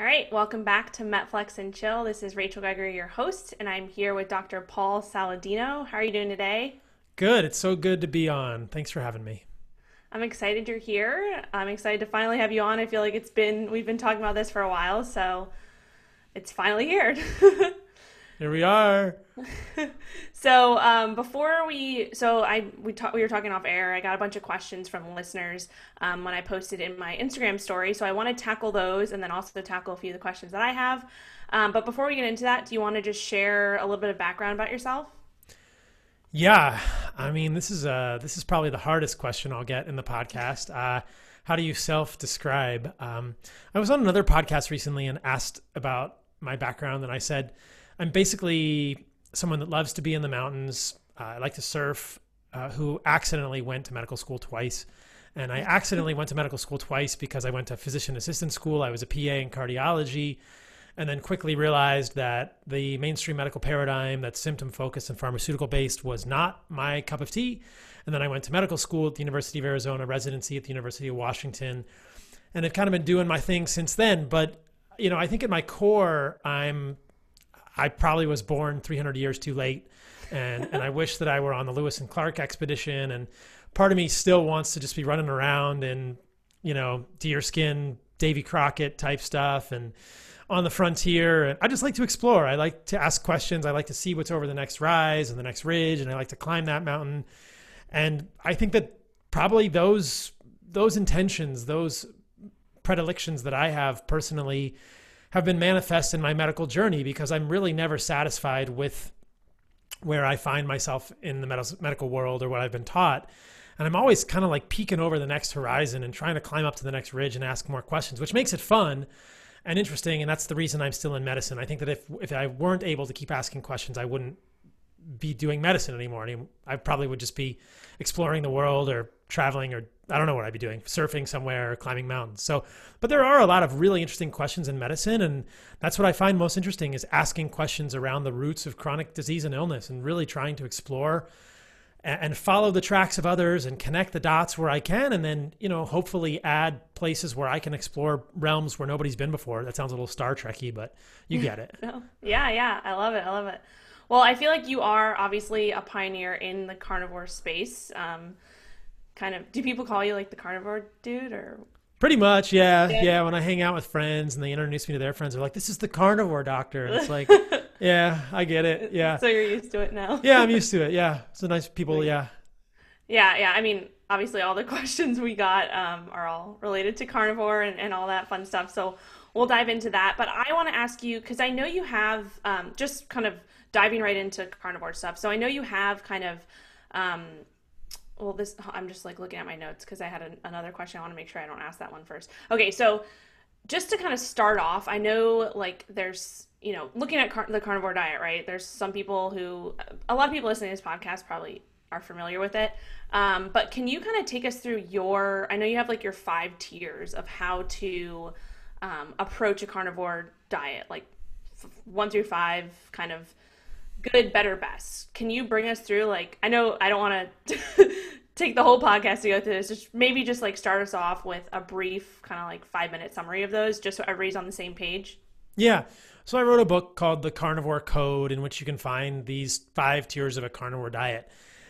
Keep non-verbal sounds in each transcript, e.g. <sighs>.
All right, welcome back to Metflex and Chill. This is Rachel Gregory, your host, and I'm here with Dr. Paul Saladino. How are you doing today? Good. It's so good to be on. Thanks for having me. I'm excited you're here. I'm excited to finally have you on. I feel like it's been we've been talking about this for a while, so it's finally here. <laughs> Here we are. <laughs> so um, before we, so I we talked we were talking off air. I got a bunch of questions from listeners um, when I posted in my Instagram story. So I want to tackle those and then also tackle a few of the questions that I have. Um, but before we get into that, do you want to just share a little bit of background about yourself? Yeah, I mean this is uh this is probably the hardest question I'll get in the podcast. Uh, how do you self-describe? Um, I was on another podcast recently and asked about my background, and I said I'm basically someone that loves to be in the mountains. Uh, I like to surf. Uh, who accidentally went to medical school twice. And I <laughs> accidentally went to medical school twice because I went to physician assistant school. I was a PA in cardiology, and then quickly realized that the mainstream medical paradigm that's symptom focused and pharmaceutical based was not my cup of tea. And then I went to medical school at the University of Arizona, residency at the University of Washington, and I've kind of been doing my thing since then. But you know, I think at my core, I'm I probably was born 300 years too late, and and I <laughs> wish that I were on the Lewis and Clark expedition. And part of me still wants to just be running around and you know deerskin, Davy Crockett type stuff, and on the frontier. And I just like to explore. I like to ask questions. I like to see what's over the next rise and the next ridge, and I like to climb that mountain. And I think that probably those those intentions, those predilections that I have personally have been manifest in my medical journey because I'm really never satisfied with where I find myself in the medical world or what I've been taught. And I'm always kind of like peeking over the next horizon and trying to climb up to the next ridge and ask more questions, which makes it fun and interesting. And that's the reason I'm still in medicine. I think that if, if I weren't able to keep asking questions, I wouldn't be doing medicine anymore. I probably would just be exploring the world or traveling or I don't know what I'd be doing, surfing somewhere or climbing mountains. So, but there are a lot of really interesting questions in medicine. And that's what I find most interesting is asking questions around the roots of chronic disease and illness and really trying to explore and follow the tracks of others and connect the dots where I can. And then, you know, hopefully add places where I can explore realms where nobody's been before. That sounds a little Star Trekky, but you get it. <laughs> no. Yeah. Yeah. I love it. I love it. Well, I feel like you are obviously a pioneer in the carnivore space. Um, kind of, do people call you like the carnivore dude or? Pretty much, yeah, yeah, yeah. When I hang out with friends and they introduce me to their friends, they're like, "This is the carnivore doctor." And it's like, <laughs> yeah, I get it. Yeah. So you're used to it now. yeah, I'm used <laughs> to it. Yeah, so nice people. Yeah. Yeah, yeah. I mean, obviously, all the <laughs> questions we got um, are all related to carnivore and, and all that fun stuff. So we'll dive into that. But I want to ask you because I know you have um, just kind of diving right into carnivore stuff. So I know you have kind of, um, well, this I'm just like looking at my notes because I had an, another question. I want to make sure I don't ask that one first. Okay, so just to kind of start off, I know like there's you know looking at car- the carnivore diet, right? There's some people who a lot of people listening to this podcast probably are familiar with it. Um, but can you kind of take us through your? I know you have like your five tiers of how to um, approach a carnivore diet, like f- one through five, kind of good, better, best. Can you bring us through? Like, I know I don't want to <laughs> take the whole podcast to go through this. Just maybe just like start us off with a brief, kind of like five minute summary of those, just so everybody's on the same page. Yeah. So I wrote a book called The Carnivore Code, in which you can find these five tiers of a carnivore diet.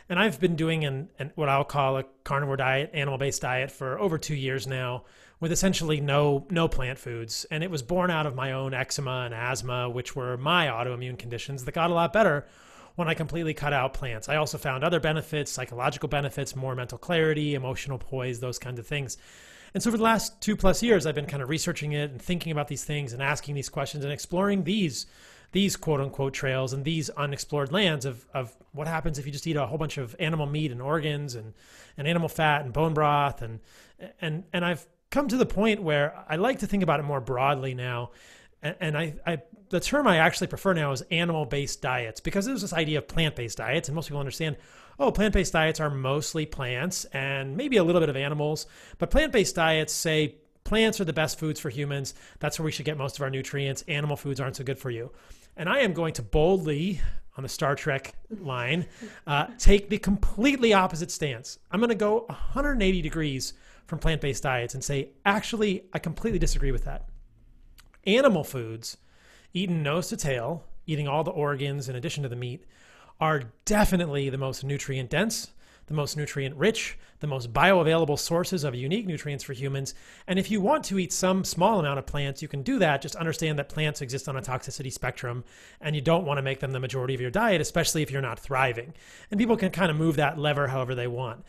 And I've been doing an, an what I'll call a carnivore diet, animal based diet for over two years now with essentially no no plant foods and it was born out of my own eczema and asthma which were my autoimmune conditions that got a lot better when I completely cut out plants. I also found other benefits, psychological benefits, more mental clarity, emotional poise, those kinds of things. And so for the last 2 plus years I've been kind of researching it and thinking about these things and asking these questions and exploring these these quote unquote trails and these unexplored lands of, of what happens if you just eat a whole bunch of animal meat and organs and, and animal fat and bone broth and and and I've come to the point where I like to think about it more broadly now. And, I, I, the term I actually prefer now is animal based diets because there's this idea of plant based diets, and most people understand oh, plant based diets are mostly plants and maybe a little bit of animals. But plant based diets say plants are the best foods for humans. That's where we should get most of our nutrients. Animal foods aren't so good for you. And I am going to boldly, on the Star Trek line, uh, take the completely opposite stance. I'm going to go 180 degrees from plant based diets and say, actually, I completely disagree with that. animal foods, eaten nose to tail, eating all the organs in addition to the meat, are definitely the most nutrient dense, the most nutrient rich, the most bioavailable sources of unique nutrients for humans. And if you want to eat some small amount of plants, you can do that. Just understand that plants exist on a toxicity spectrum and you don't want to make them the majority of your diet, especially if you're not thriving. And people can kind of move that lever however they want.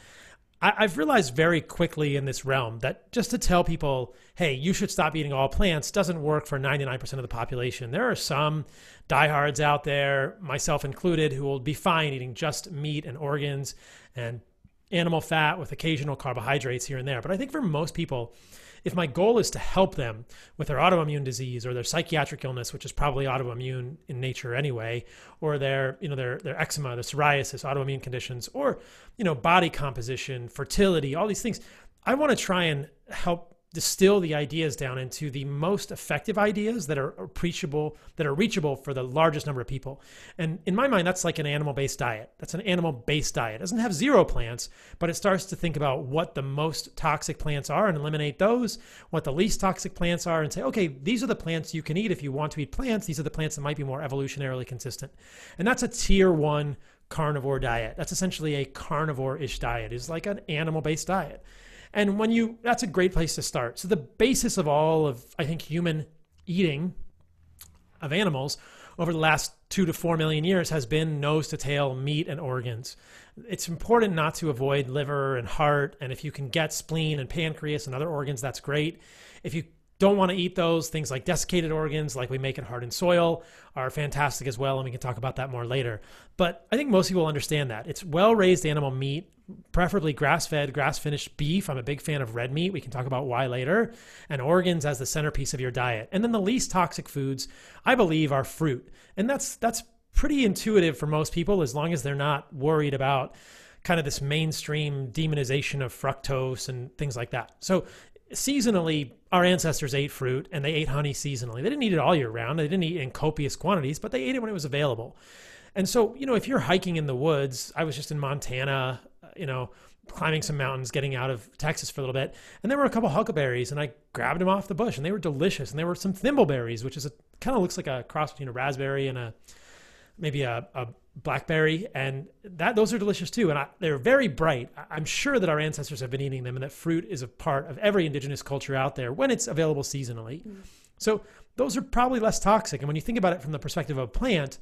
I, have realized very quickly in this realm that just to tell people, hey, you should stop eating all plants doesn't work for 99% of the population. There are some diehards out there, myself included, who will be fine eating just meat and organs and animal fat with occasional carbohydrates here and there. But I think for most people, if my goal is to help them with their autoimmune disease or their psychiatric illness, which is probably autoimmune in nature anyway, or their you know their their eczema, their psoriasis, autoimmune conditions, or you know body composition, fertility, all these things, I want to try and help distill the ideas down into the most effective ideas that are appreciable that are reachable for the largest number of people. And in my mind that's like an animal based diet. That's an animal based diet. It doesn't have zero plants but it starts to think about what the most toxic plants are and eliminate those. What the least toxic plants are and say okay these are the plants you can eat if you want to eat plants. These are the plants that might be more evolutionarily consistent. And that's a tier 1 carnivore diet. That's essentially a carnivore-ish diet. Is like an animal based diet and when you, that's a great place to start. So the basis of all of, I think, human eating of animals over the last two to four million years has been nose to tail meat and organs. It's important not to avoid liver and heart. And if you can get spleen and pancreas and other organs, that's great. If you don't want to eat those, things like desiccated organs, like we make in Heart & Soil, are fantastic as well. And we can talk about that more later. But I think most people understand that. It's well raised animal meat preferably grass fed, grass finished beef. I'm a big fan of red meat. We can talk about why later. And organs as the centerpiece of your diet. And then the least toxic foods, I believe, are fruit. And that's that's pretty intuitive for most people as long as they're not worried about kind of this mainstream demonization of fructose and things like that. So seasonally, our ancestors ate fruit and they ate honey seasonally. They didn't eat it all year round. They didn't eat it in copious quantities, but they ate it when it was available. And so, you know, if you're hiking in the woods, I was just in Montana uh, you know, climbing some mountains, getting out of Texas for a little bit. And there were a couple huckleberries, and I grabbed them off the bush, and they were delicious. And there were some thimbleberries, which is a kind of looks like a cross between a raspberry and a maybe a, a blackberry, and that those are delicious too. And I, they're very bright. I'm sure that our ancestors have been eating them, and that fruit is a part of every indigenous culture out there when it's available seasonally. Mm. So those are probably less toxic. And when you think about it from the perspective of a plant,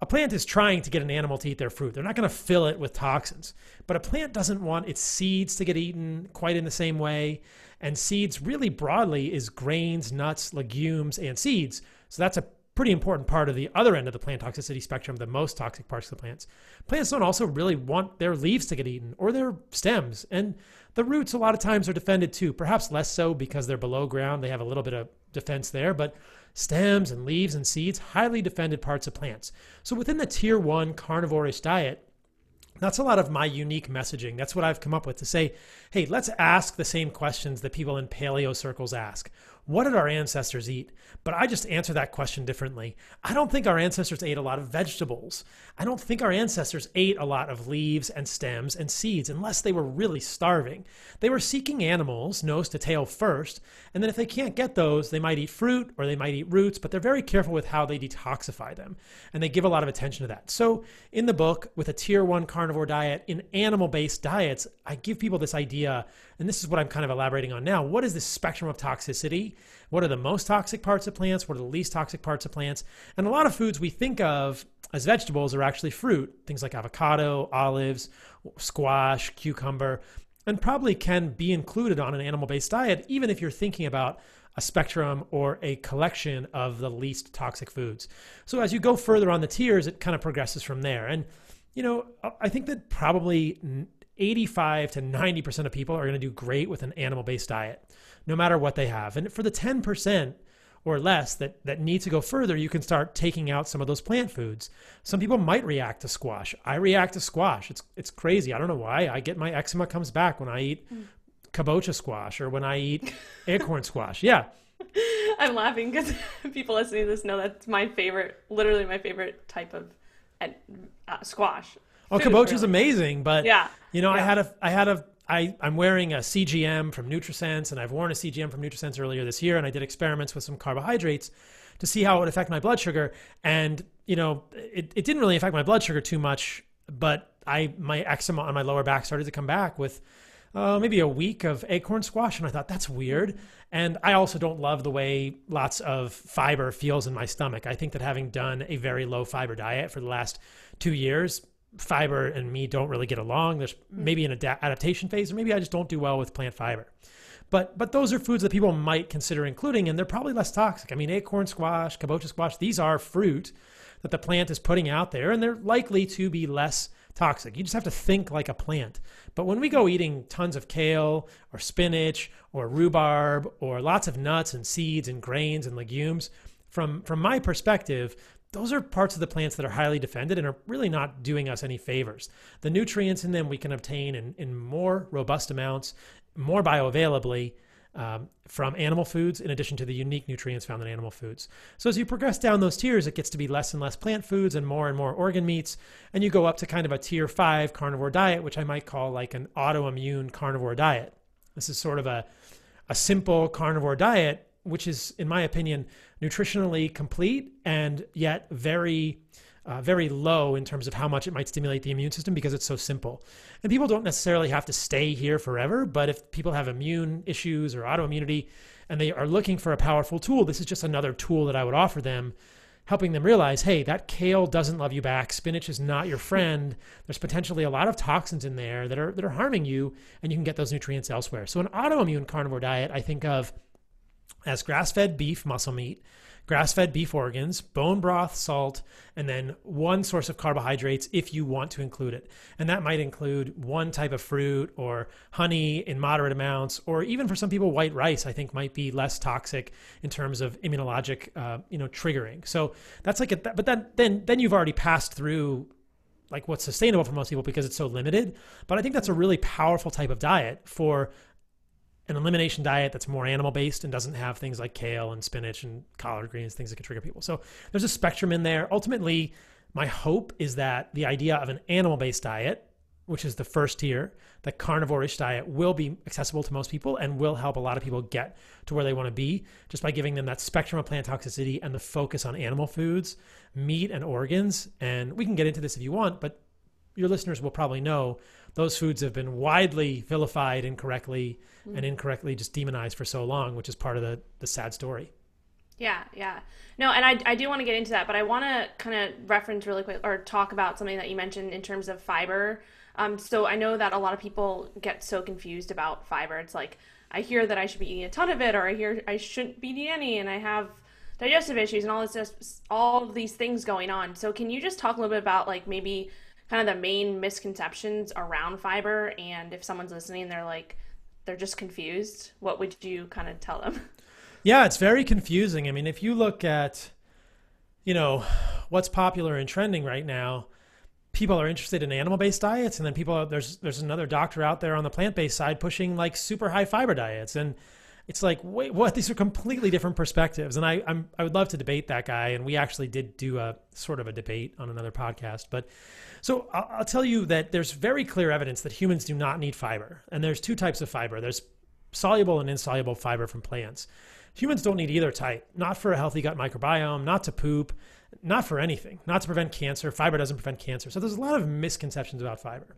a plant is trying to get an animal to eat their fruit. They're not going to fill it with toxins. But a plant doesn't want its seeds to get eaten quite in the same way. And seeds, really broadly, is grains, nuts, legumes, and seeds. So that's a pretty important part of the other end of the plant toxicity spectrum, the most toxic parts of the plants. Plants don't also really want their leaves to get eaten or their stems. And the roots, a lot of times, are defended too. Perhaps less so because they're below ground. They have a little bit of defense there. But stems and leaves and seeds, highly defended parts of plants. So within the tier one carnivorous diet, that's a lot of my unique messaging. That's what I've come up with to say, hey, let's ask the same questions that people in paleo circles ask. What did our ancestors eat? But I just answer that question differently. I don't think our ancestors ate a lot of vegetables. I don't think our ancestors ate a lot of leaves and stems and seeds unless they were really starving. They were seeking animals, nose to tail first, and then if they can't get those, they might eat fruit or they might eat roots, but they're very careful with how they detoxify them. And they give a lot of attention to that. So in the book, with a tier one carnivore diet, in animal based diets, I give people this idea and this is what I'm kind of elaborating on now. What is the spectrum of toxicity? What are the most toxic parts of plants? What are the least toxic parts of plants? And a lot of foods we think of as vegetables are actually fruit, things like avocado, olives, squash, cucumber, and probably can be included on an animal based diet, even if you're thinking about a spectrum or a collection of the least toxic foods. So as you go further on the tiers, it kind of progresses from there. And, you know, I think that probably 85 to 90% of people are going to do great with an animal based diet, no matter what they have. And for the 10% or less that, that need to go further, you can start taking out some of those plant foods. Some people might react to squash. I react to squash. It's, it's crazy. I don't know why. I get my eczema comes back when I eat mm. kabocha squash or when I eat <laughs> acorn squash. Yeah. <laughs> I'm laughing because <laughs> people listening to this know that's my favorite, literally my favorite type of uh, squash. Oh, kabocha is amazing, but yeah, you know, yeah. I had a I had a I, I'm wearing a CGM from NutriSense, and I've worn a CGM from NutriSense earlier this year, and I did experiments with some carbohydrates to see how it would affect my blood sugar. And you know, it, it didn't really affect my blood sugar too much, but I my eczema on my lower back started to come back with uh, maybe a week of acorn squash, and I thought that's weird. And I also don't love the way lots of fiber feels in my stomach. I think that having done a very low fiber diet for the last two years fiber and me don't really get along. There's mm. maybe an ad- adaptation phase, or maybe I just don't do well with plant fiber. But but those are foods that people might consider including, and they're probably less toxic. I mean, acorn squash, kabocha squash, these are fruit that the plant is putting out there, and they're likely to be less toxic. You just have to think like a plant. But when we go eating tons of kale or spinach or rhubarb or lots of nuts and seeds and grains and legumes, from from my perspective, those are parts of the plants that are highly defended and are really not doing us any favors. The nutrients in them we can obtain in, in more robust amounts, more bioavailably um, from animal foods, in addition to the unique nutrients found in animal foods. So as you progress down those tiers, it gets to be less and less plant foods and more and more organ meats. And you go up to kind of a tier five carnivore diet, which I might call like an autoimmune carnivore diet. This is sort of a, a simple carnivore diet which is, in my opinion, nutritionally complete and yet very, uh, very low in terms of how much it might stimulate the immune system because it's so simple. And people don't necessarily have to stay here forever, but if people have immune issues or autoimmunity and they are looking for a powerful tool, this is just another tool that I would offer them helping them realize, hey, that kale doesn't love you back. Spinach is not your friend. There's potentially a lot of toxins in there that are that are harming you, and you can get those nutrients elsewhere. So an autoimmune carnivore diet, I think of as grass fed beef muscle meat, grass fed beef organs, bone broth, salt, and then one source of carbohydrates if you want to include it. And that might include one type of fruit or honey in moderate amounts, or even for some people, white rice, I think might be less toxic in terms of immunologic, uh, you know, triggering. So that's like, a, but then, then, then you've already passed through like what's sustainable for most people because it's so limited. But I think that's a really powerful type of diet for an elimination diet that's more animal based and doesn't have things like kale and spinach and collard greens, things that can trigger people. So there's a spectrum in there. Ultimately, my hope is that the idea of an animal based diet, which is the first tier, the carnivore-ish diet will be accessible to most people and will help a lot of people get to where they want to be just by giving them that spectrum of plant toxicity and the focus on animal foods, meat and organs. And we can get into this if you want, but your listeners will probably know those foods have been widely vilified incorrectly mm. and incorrectly just demonized for so long, which is part of the, the sad story. Yeah, yeah. No, and I, I do want to get into that, but I want to kind of reference really quick or talk about something that you mentioned in terms of fiber. Um, so I know that a lot of people get so confused about fiber. It's like, I hear that I should be eating a ton of it, or I hear I shouldn't be eating any, and I have digestive issues and all this, all of these things going on. So can you just talk a little bit about like maybe kind of the main misconceptions around fiber and if someone's listening they're like they're just confused. What would you kind of tell them? Yeah it's very confusing. I mean if you look at you know what's popular and trending right now people are interested in animal-based diets and then people there's there's another doctor out there on the plant-based side pushing like super high fiber diets and it's like wait <laughs> what? These are completely different perspectives and I I'm, I would love to debate that guy and we actually did do a sort of a debate on another podcast but so I'll, tell you that there's very clear evidence that humans do not need fiber and there's two types of fiber. There's soluble and insoluble fiber from plants. Humans don't need either type not for a healthy gut microbiome not to poop not for anything not to prevent cancer. Fiber doesn't prevent cancer. So there's a lot of misconceptions about fiber.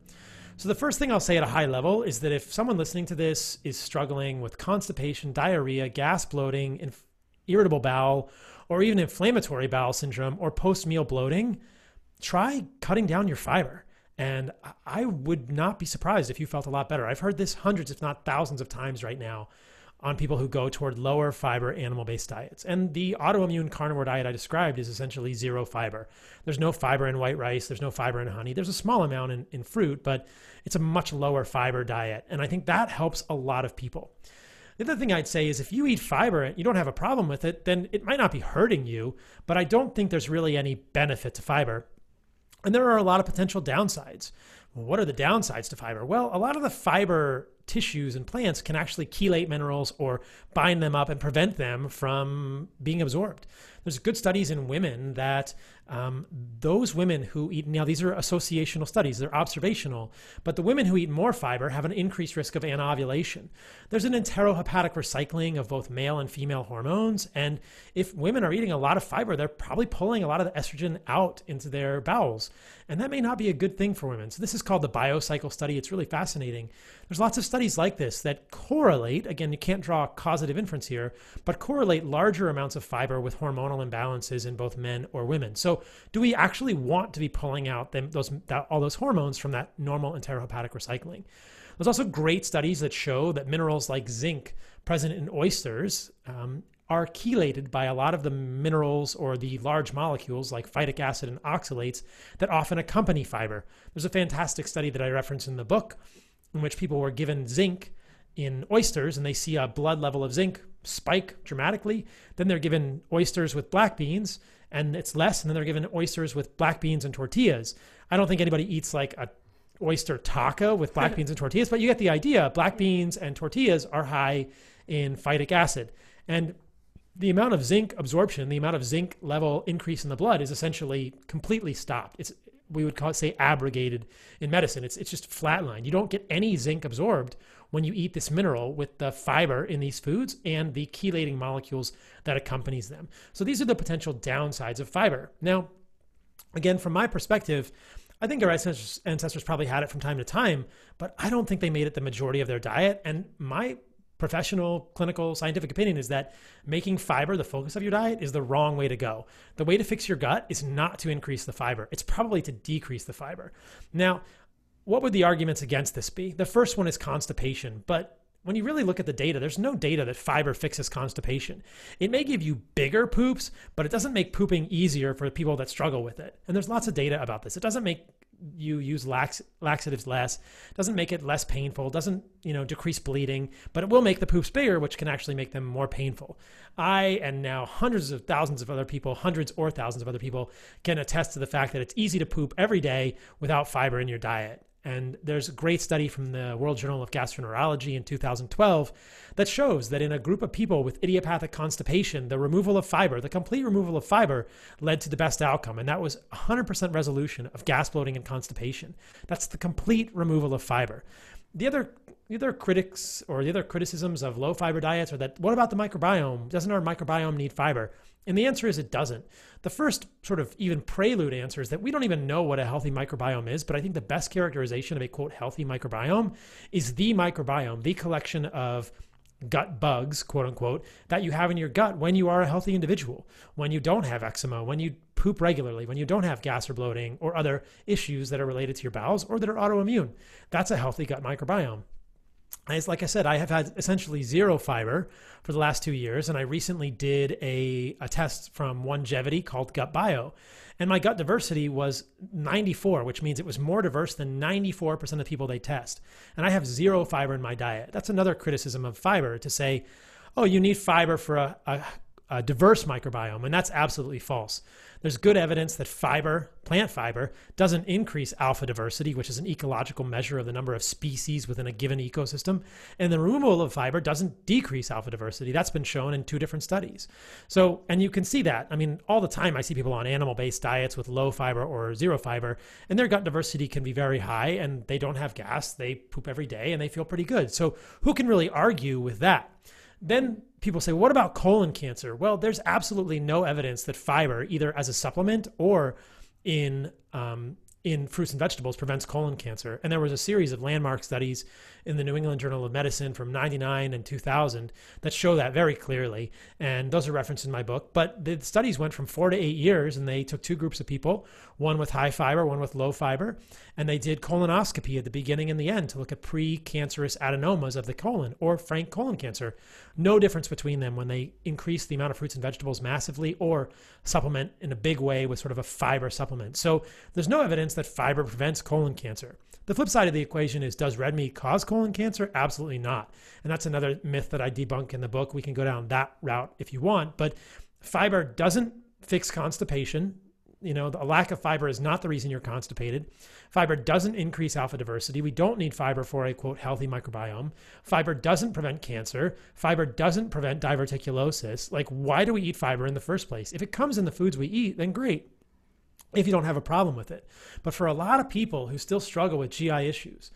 So, the first thing I'll say at a high level is that if someone listening to this is struggling with constipation, diarrhea, gas bloating, irritable bowel, or even inflammatory bowel syndrome or post meal bloating, try cutting down your fiber. And I would not be surprised if you felt a lot better. I've heard this hundreds, if not thousands, of times right now on people who go toward lower fiber animal based diets. And the autoimmune carnivore diet I described is essentially zero fiber. There's no fiber in white rice, there's no fiber in honey. There's a small amount in, in fruit, but it's a much lower fiber diet. And I think that helps a lot of people. The other thing I'd say is if you eat fiber and you don't have a problem with it, then it might not be hurting you, but I don't think there's really any benefit to fiber. And there are a lot of potential downsides. What are the downsides to fiber? Well, a lot of the fiber tissues and plants can actually chelate minerals or bind them up and prevent them from being absorbed. There's good studies in women that um, those women who eat now these are associational studies they're observational but the women who eat more fiber have an increased risk of anovulation. There's an enterohepatic recycling of both male and female hormones and if women are eating a lot of fiber they're probably pulling a lot of the estrogen out into their bowels and that may not be a good thing for women. So this is called the biocycle study. It's really fascinating. There's lots of studies like this that correlate again you can't draw a causative inference here but correlate larger amounts of fiber with hormonal imbalances in both men or women so do we actually want to be pulling out them, those that, all those hormones from that normal enterohepatic recycling? There's also great studies that show that minerals like zinc present in oysters um, are chelated by a lot of the minerals or the large molecules like phytic acid and oxalates that often accompany fiber. There's a fantastic study that I reference in the book in which people were given zinc in oysters and they see a blood level of zinc spike dramatically. Then they're given oysters with black beans and it's less. And then they're given oysters with black beans and tortillas. I don't think anybody eats like a oyster taco with black <laughs> beans and tortillas, but you get the idea. Black beans and tortillas are high in phytic acid. And the amount of zinc absorption, the amount of zinc level increase in the blood is essentially completely stopped. It's we would call it say abrogated in medicine. It's it's just flatlined. You don't get any zinc absorbed when you eat this mineral with the fiber in these foods and the chelating molecules that accompanies them. So these are the potential downsides of fiber. Now, again, from my perspective, I think our ancestors, probably had it from time to time, but I don't think they made it the majority of their diet. And my professional, clinical, scientific opinion is that making fiber the focus of your diet is the wrong way to go. The way to fix your gut is not to increase the fiber, it's probably to decrease the fiber. Now, what would the arguments against this be? The first one is constipation, but when you really look at the data, there's no data that fiber fixes constipation. It may give you bigger poops, but it doesn't make pooping easier for people that struggle with it. And there's lots of data about this. It doesn't make you use lax, laxatives less doesn't make it less painful doesn't you know decrease bleeding but it will make the poops bigger which can actually make them more painful i and now hundreds of thousands of other people hundreds or thousands of other people can attest to the fact that it's easy to poop every day without fiber in your diet and there's a great study from the World Journal of Gastroenterology in 2012 that shows that in a group of people with idiopathic constipation, the removal of fiber, the complete removal of fiber, led to the best outcome. And that was 100% resolution of gas bloating and constipation. That's the complete removal of fiber. The other the other critics or the other criticisms of low fiber diets are that what about the microbiome? Doesn't our microbiome need fiber? And the answer is it doesn't. The first sort of even prelude answer is that we don't even know what a healthy microbiome is, but I think the best characterization of a quote healthy microbiome is the microbiome, the collection of gut bugs, quote unquote, that you have in your gut when you are a healthy individual, when you don't have eczema, when you poop regularly, when you don't have gas or bloating or other issues that are related to your bowels or that are autoimmune. That's a healthy gut microbiome. As like I said, I have had essentially zero fiber for the last two years, and I recently did a, a test from Longevity called Gut Bio, and my gut diversity was 94, which means it was more diverse than 94% of people they test. And I have zero fiber in my diet. That's another criticism of fiber to say, oh, you need fiber for a, a, a diverse microbiome, and that's absolutely false. There's good evidence that fiber, plant fiber, doesn't increase alpha diversity, which is an ecological measure of the number of species within a given ecosystem. And the removal of fiber doesn't decrease alpha diversity. That's been shown in two different studies. So, and you can see that. I mean, all the time I see people on animal based diets with low fiber or zero fiber, and their gut diversity can be very high and they don't have gas. They poop every day and they feel pretty good. So, who can really argue with that? Then people say, what about colon cancer? Well, there's absolutely no evidence that fiber, either as a supplement or in um, in fruits and vegetables prevents colon cancer. And there was a series of landmark studies in the New England Journal of Medicine from 99 and 2000 that show that very clearly. And those are referenced in my book. But the studies went from four to eight years, and they took two groups of people, one with high fiber, one with low fiber. And they did colonoscopy at the beginning and the end to look at precancerous adenomas of the colon or frank colon cancer. No difference between them when they increase the amount of fruits and vegetables massively or supplement in a big way with sort of a fiber supplement. So there's no evidence that fiber prevents colon cancer. The flip side of the equation is does red meat cause colon cancer? Absolutely not. And that's another myth that I debunk in the book. We can go down that route if you want, but fiber doesn't fix constipation You know, a lack of fiber is not the reason you're constipated. Fiber doesn't increase alpha diversity. We don't need fiber for a quote healthy microbiome. Fiber doesn't prevent cancer. Fiber doesn't prevent diverticulosis. Like, why do we eat fiber in the first place? If it comes in the foods we eat, then great. If you don't have a problem with it. But for a lot of people who still struggle with GI issues,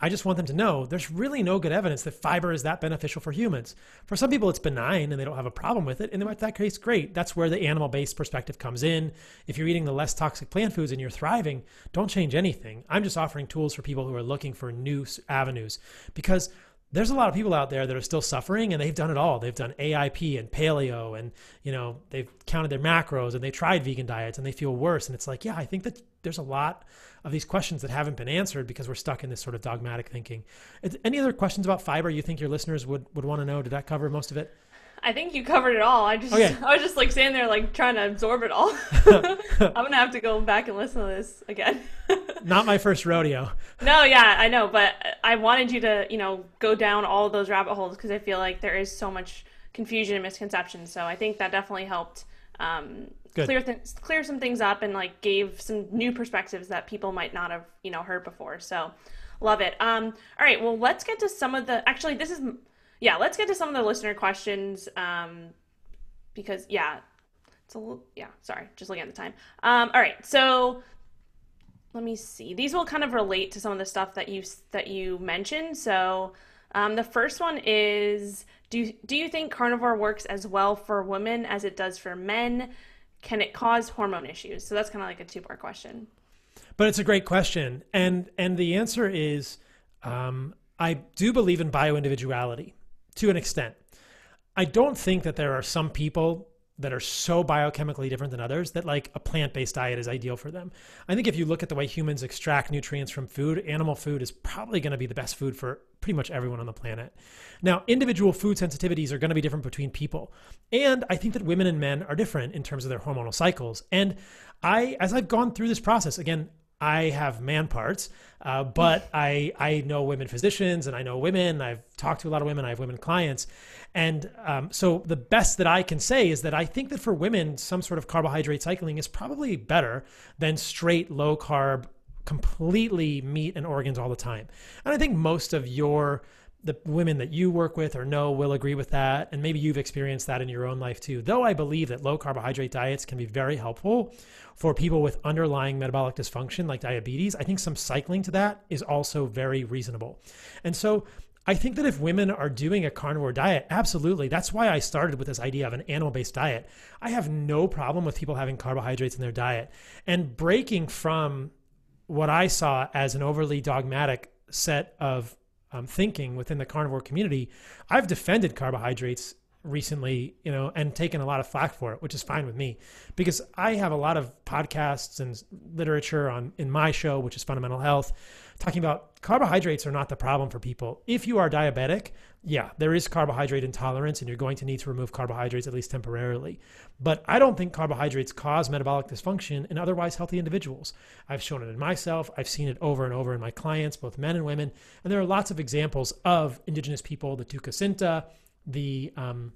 I just want them to know there's really no good evidence that fiber is that beneficial for humans. For some people, it's benign and they don't have a problem with it. And in that case, great. That's where the animal based perspective comes in. If you're eating the less toxic plant foods and you're thriving, don't change anything. I'm just offering tools for people who are looking for new avenues because there's a lot of people out there that are still suffering and they've done it all. They've done AIP and paleo and, you know, they've counted their macros and they tried vegan diets and they feel worse. And it's like, yeah, I think that there's a lot of these questions that haven't been answered because we're stuck in this sort of dogmatic thinking. Any other questions about fiber you think your listeners would, would want to know? Did that cover most of it? I think you covered it all. I just okay. <laughs> I was just like standing there like trying to absorb it all. <laughs> <laughs> I'm gonna have to go back and listen to this again. Not my first rodeo. No, yeah, I know, but I wanted you to, you know, go down all of those rabbit holes because I feel like there is so much confusion and misconception. So I think that definitely helped um, clear th- clear some things up and like gave some new perspectives that people might not have, you know, heard before. So love it. Um, all right, well, let's get to some of the. Actually, this is yeah, let's get to some of the listener questions um, because yeah, it's a little yeah. Sorry, just looking at the time. Um, all right, so let me see. These will kind of relate to some of the stuff that you that you mentioned. So um, the first one is do do you think carnivore works as well for women as it does for men? Can it cause hormone issues? So that's kind of like a two part question. But it's a great question, and and the answer is um, I do believe in bioindividuality to an extent. I don't think that there are some people that are so biochemically different than others that like a plant-based diet is ideal for them. I think if you look at the way humans extract nutrients from food, animal food is probably going to be the best food for pretty much everyone on the planet. Now, individual food sensitivities are going to be different between people. And I think that women and men are different in terms of their hormonal cycles. And I as I've gone through this process, again, I have man parts, uh, but <laughs> I I know women physicians and I know women. I've talked to a lot of women. I have women clients, and um, so the best that I can say is that I think that for women, some sort of carbohydrate cycling is probably better than straight low carb, completely meat and organs all the time. And I think most of your the women that you work with or know will agree with that. And maybe you've experienced that in your own life too. Though I believe that low carbohydrate diets can be very helpful for people with underlying metabolic dysfunction like diabetes, I think some cycling to that is also very reasonable. And so I think that if women are doing a carnivore diet, absolutely. That's why I started with this idea of an animal based diet. I have no problem with people having carbohydrates in their diet and breaking from what I saw as an overly dogmatic set of um, thinking within the carnivore community, I've defended carbohydrates recently, you know, and taken a lot of flack for it, which is fine with me because I have a lot of podcasts and literature on in my show, which is fundamental health, talking about carbohydrates are not the problem for people. If you are diabetic, yeah, there is carbohydrate intolerance and you're going to need to remove carbohydrates at least temporarily. But I don't think carbohydrates cause metabolic dysfunction in otherwise healthy individuals. I've shown it in myself, I've seen it over and over in my clients, both men and women, and there are lots of examples of indigenous people, the Tukisenta, the um,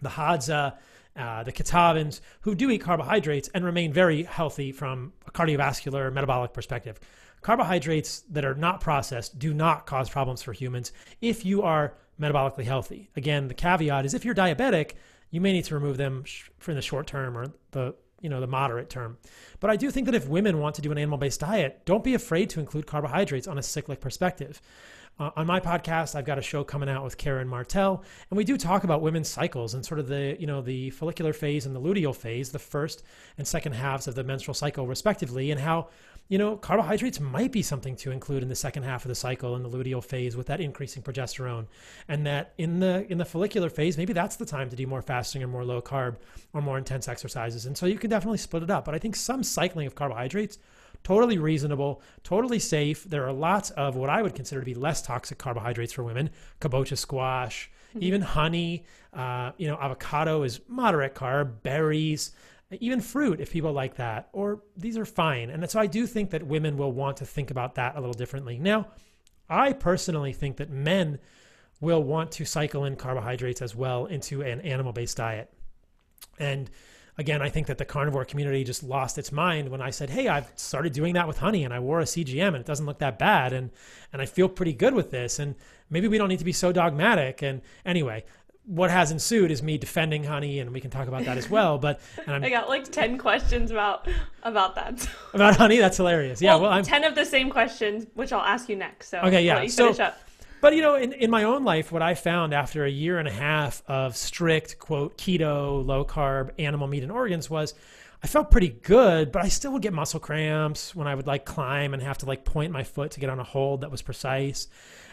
the Hadza, uh, the Kitavans, who do eat carbohydrates and remain very healthy from a cardiovascular metabolic perspective. Carbohydrates that are not processed do not cause problems for humans if you are metabolically healthy. Again, the caveat is if you're diabetic, you may need to remove them for the short term or the you know the moderate term. But I do think that if women want to do an animal-based diet, don't be afraid to include carbohydrates on a cyclic perspective. Uh, on my podcast, I've got a show coming out with Karen Martel, and we do talk about women's cycles and sort of the you know the follicular phase and the luteal phase, the first and second halves of the menstrual cycle, respectively, and how you know carbohydrates might be something to include in the second half of the cycle in the luteal phase with that increasing progesterone, and that in the in the follicular phase, maybe that's the time to do more fasting or more low carb or more intense exercises, and so you can definitely split it up. But I think some cycling of carbohydrates totally reasonable, totally safe. There are lots of what I would consider to be less toxic carbohydrates for women, kabocha squash, mm-hmm. even honey. Uh, you know, avocado is moderate carb, berries, even fruit if people like that, or these are fine. And so I do think that women will want to think about that a little differently. Now, I personally think that men will want to cycle in carbohydrates as well into an animal based diet. And again, I think that the carnivore community just lost its mind when I said, "Hey, I've started doing that with honey, and I wore a CGM, and it doesn't look that bad, and and I feel pretty good with this, and maybe we don't need to be so dogmatic." And anyway, what has ensued is me defending honey, and we can talk about that as well. But <laughs> i got like ten questions about about that. about honey, that's hilarious. Yeah, well, well I'm, ten of the same questions, which I'll ask you next. So okay, yeah. so, but you know, in, in my own life, what I found after a year and a half of strict quote keto, low carb, animal meat and organs was I felt pretty good, but I still would get muscle cramps when I would like climb and have to like point my foot to get on a hold that was precise.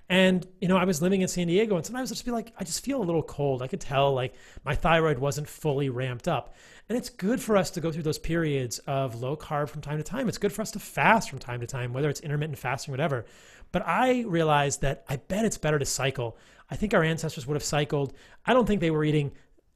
And you know, I was living in San Diego, and sometimes I'd just be like, I just feel a little cold. I could tell like my thyroid wasn't fully ramped up. And it's good for us to go through those periods of low carb from time to time. It's good for us to fast from time to time, whether it's intermittent fasting, whatever. But I realized that I bet it's better to cycle. I think our ancestors would have cycled. I don't think they were eating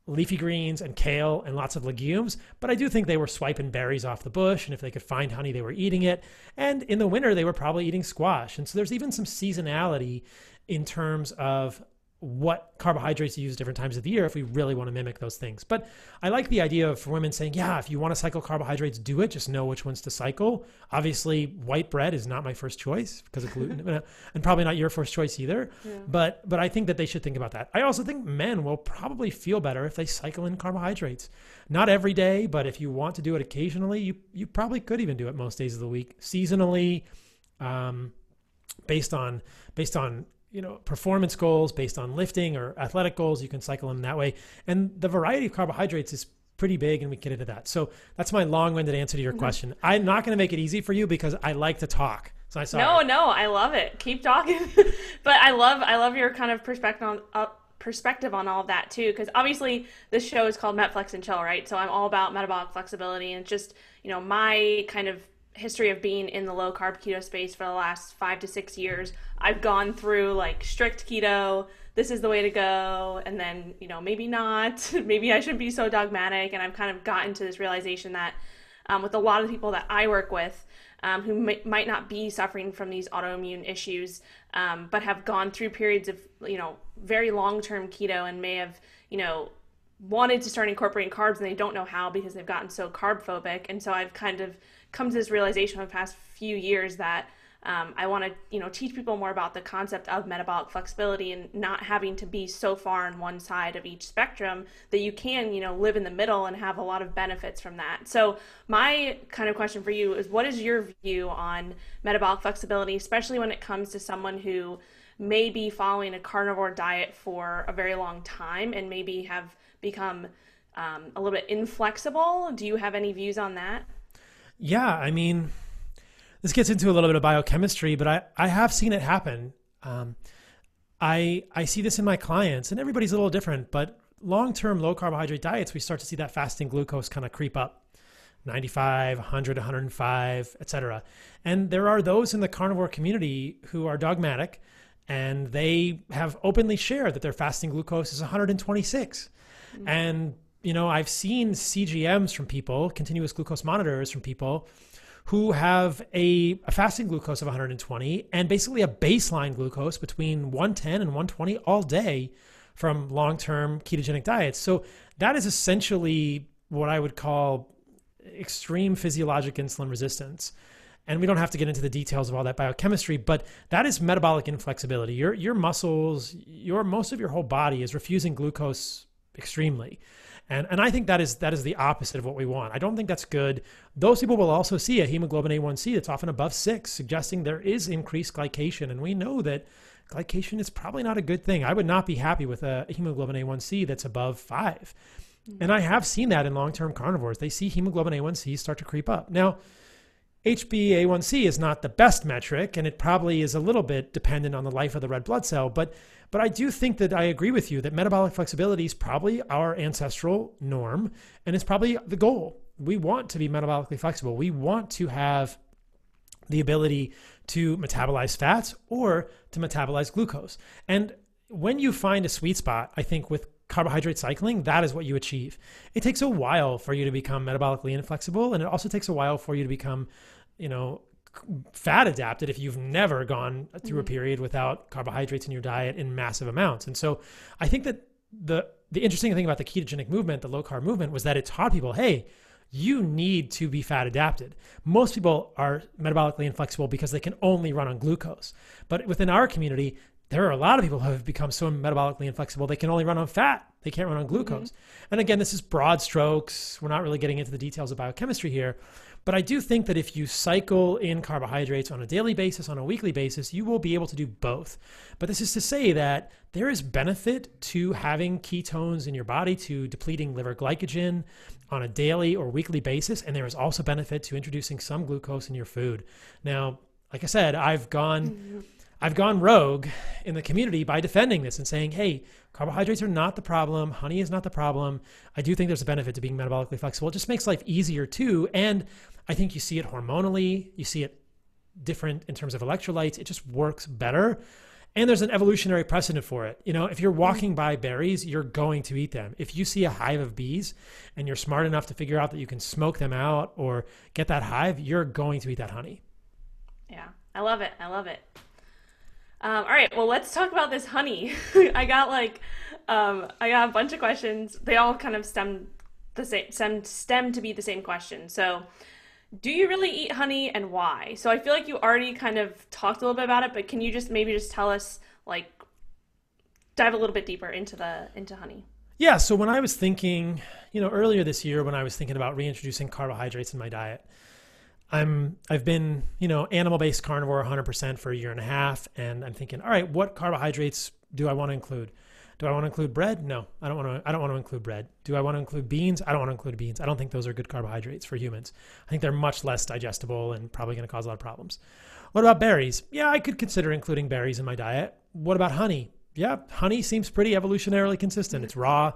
leafy greens and kale and lots of legumes, but I do think they were swiping berries off the bush. And if they could find honey, they were eating it. And in the winter, they were probably eating squash. And so there's even some seasonality in terms of what carbohydrates you use at different times of the year if we really want to mimic those things. But I like the idea of for women saying, yeah, if you want to cycle carbohydrates, do it. Just know which ones to cycle. Obviously, white bread is not my first choice because of gluten, <laughs> and probably not your first choice either. Yeah. But but I think that they should think about that. I also think men will probably feel better if they cycle in carbohydrates. Not every day, but if you want to do it occasionally, you you probably could even do it most days of the week, seasonally. Um, based on based on you know performance goals based on lifting or athletic goals you can cycle them that way. And the variety of carbohydrates is pretty big and we get into that. So that's my long-winded answer to your mm-hmm. question. I'm not going to make it easy for you because i like to talk so I saw no no i love it. Keep talking. <laughs> But i love i love your kind of perspective on uh, perspective on all of that too because obviously this show is called metflex and chill right? So i'm all about metabolic flexibility and it's just you know my kind of history of being in the low carb keto space for the last five to six years, I've gone through like strict keto, this is the way to go, and then, you know, maybe not, <laughs> maybe I should be so dogmatic. And I've kind of gotten to this realization that um, with a lot of people that I work with, um, who may, might not be suffering from these autoimmune issues, um, but have gone through periods of, you know, very long term keto and may have, you know, wanted to start incorporating carbs and they don't know how because they've gotten so carb phobic. And so I've kind of come to this realization over the past few years that um, I want to, you know, teach people more about the concept of metabolic flexibility and not having to be so far on one side of each spectrum that you can, you know, live in the middle and have a lot of benefits from that. So my kind of question for you is, what is your view on metabolic flexibility, especially when it comes to someone who may be following a carnivore diet for a very long time and maybe have become um, a little bit inflexible? Do you have any views on that? Yeah, I mean, this gets into a little bit of biochemistry, but I, I have seen it happen. Um, I I see this in my clients, and everybody's a little different. But long term low carbohydrate diets, we start to see that fasting glucose kind of creep up. 95, 100, 105, etc. And there are those in the carnivore community who are dogmatic and they have openly shared that their fasting glucose is 126. Mm-hmm. And you know, I've seen CGMs from people, continuous glucose monitors from people who have a, a, fasting glucose of 120 and basically a baseline glucose between 110 and 120 all day from long term ketogenic diets. So that is essentially what I would call extreme physiologic insulin resistance. And we don't have to get into the details of all that biochemistry, but that is metabolic inflexibility. Your your muscles, your most of your whole body is refusing glucose extremely. And, and I think that is that is the opposite of what we want. I don't think that's good. Those people will also see a hemoglobin A1C that's often above six, suggesting there is increased glycation. And we know that glycation is probably not a good thing. I would not be happy with a hemoglobin A1C that's above five. And I have seen that in long term carnivores. They see hemoglobin A1C start to creep up. Now, HbA1c is not the best metric, and it probably is a little bit dependent on the life of the red blood cell. But but I do think that I agree with you that metabolic flexibility is probably our ancestral norm, and it's probably the goal. We want to be metabolically flexible. We want to have the ability to metabolize fats or to metabolize glucose. And when you find a sweet spot, I think with carbohydrate cycling, that is what you achieve. It takes a while for you to become metabolically inflexible, and it also takes a while for you to become you know, fat adapted if you've never gone through mm-hmm. a period without carbohydrates in your diet in massive amounts. And so I think that the the interesting thing about the ketogenic movement, the low carb movement, was that it taught people, hey, you need to be fat adapted. Most people are metabolically inflexible because they can only run on glucose. But within our community, there are a lot of people who have become so metabolically inflexible they can only run on fat. They can't run on glucose. Mm-hmm. And again, this is broad strokes. We're not really getting into the details of biochemistry here. But I do think that if you cycle in carbohydrates on a daily basis, on a weekly basis, you will be able to do both. But this is to say that there is benefit to having ketones in your body, to depleting liver glycogen on a daily or weekly basis. And there is also benefit to introducing some glucose in your food. Now, like I said, I've gone. Mm-hmm. I've gone rogue in the community by defending this and saying, hey, carbohydrates are not the problem. Honey is not the problem. I do think there's a benefit to being metabolically flexible. It just makes life easier too. And I think you see it hormonally, you see it different in terms of electrolytes. It just works better. And there's an evolutionary precedent for it. You know, if you're walking by berries, you're going to eat them. If you see a hive of bees and you're smart enough to figure out that you can smoke them out or get that hive, you're going to eat that honey. Yeah, I love it. I love it. Um, all right, well, let's talk about this honey. <laughs> I got like, um, I got a bunch of questions. They all kind of stem the same, stem, stem to be the same question. So, do you really eat honey and why? So, I feel like you already kind of talked a little bit about it, but can you just maybe just tell us, like, dive a little bit deeper into the into honey? Yeah. So when I was thinking, you know, earlier this year when I was thinking about reintroducing carbohydrates in my diet, I'm I've been you know animal based carnivore 100% for a year and a half, and I'm thinking, all right, what carbohydrates do I want to include? Do I want to include bread? No, I don't want to. I don't want to include bread. Do I want to include beans? I don't want to include beans. I don't think those are good carbohydrates for humans. I think they're much less digestible and probably going to cause a lot of problems. What about berries? Yeah, I could consider including berries in my diet. What about honey? Yeah, honey seems pretty evolutionarily consistent. It's raw.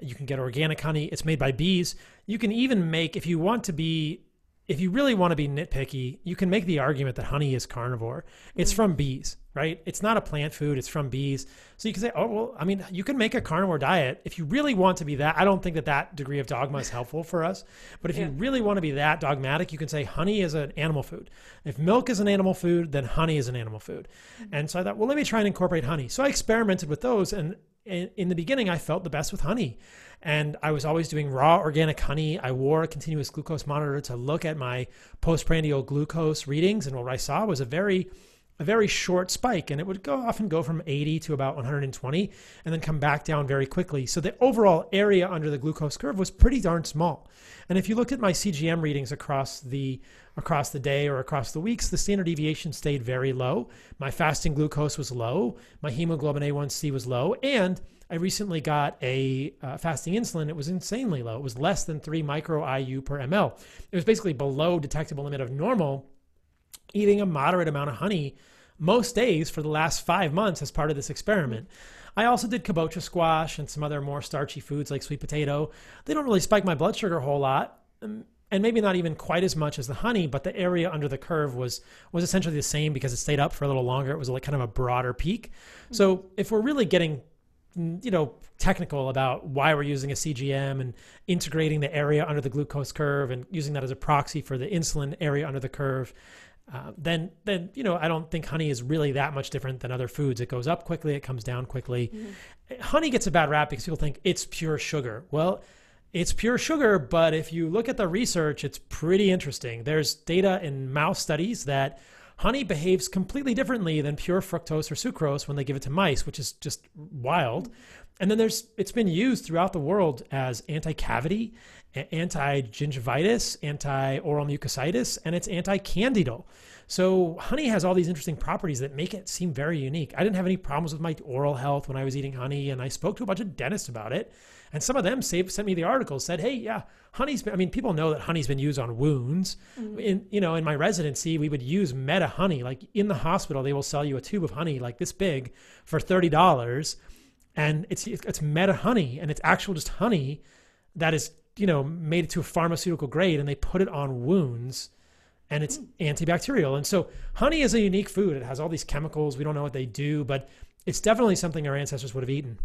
You can get organic honey. It's made by bees. You can even make, if you want to be if you really want to be nitpicky, you can make the argument that honey is carnivore. It's mm-hmm. from bees, right? It's not a plant food, it's from bees. So you can say, oh, well, I mean, you can make a carnivore diet. If you really want to be that, I don't think that that degree of dogma is helpful for us. But if yeah. you really want to be that dogmatic, you can say honey is an animal food. If milk is an animal food, then honey is an animal food. Mm-hmm. And so I thought, well, let me try and incorporate honey. So I experimented with those. And in the beginning, I felt the best with honey. And I was always doing raw organic honey. I wore a continuous glucose monitor to look at my postprandial glucose readings. And what I saw was a very a very short spike and it would go often go from 80 to about 120 and then come back down very quickly so the overall area under the glucose curve was pretty darn small and if you looked at my cgm readings across the across the day or across the weeks the standard deviation stayed very low my fasting glucose was low my hemoglobin a1c was low and I recently got a uh, fasting insulin. It was insanely low. It was less than three micro IU per ml. It was basically below detectable limit of normal. Eating a moderate amount of honey most days for the last five months as part of this experiment. I also did kabocha squash and some other more starchy foods like sweet potato. They don't really spike my blood sugar a whole lot. And maybe not even quite as much as the honey, but the area under the curve was was essentially the same because it stayed up for a little longer. It was like kind of a broader peak. So if we're really getting you know technical about why we're using a CGM and integrating the area under the glucose curve and using that as a proxy for the insulin area under the curve, uh, then then you know I don't think honey is really that much different than other foods. It goes up quickly, it comes down quickly. Mm-hmm. Honey gets a bad rap because people think it's pure sugar. Well, it's pure sugar, but if you look at the research, it's pretty interesting. There's data in mouse studies that honey behaves completely differently than pure fructose or sucrose when they give it to mice, which is just wild. And then there's it's been used throughout the world as anti-cavity, anti-gingivitis, anti-oral mucositis, and it's anti-candidal. So honey has all these interesting properties that make it seem very unique. I didn't have any problems with my oral health when I was eating honey, and I spoke to a bunch of dentists about it. And some of them saved, sent me the articles, said, "Hey, yeah, honey's." Been, I mean, people know that honey's been used on wounds. Mm-hmm. In you know, in my residency, we would use Medihoney. Like in the hospital, they will sell you a tube of honey like this big for thirty dollars, and it's it's Medihoney, and it's actual just honey that is you know made it to a pharmaceutical grade, and they put it on wounds and it's mm. antibacterial. And so honey is a unique food. It has all these chemicals. We don't know what they do, but it's definitely something our ancestors would have eaten.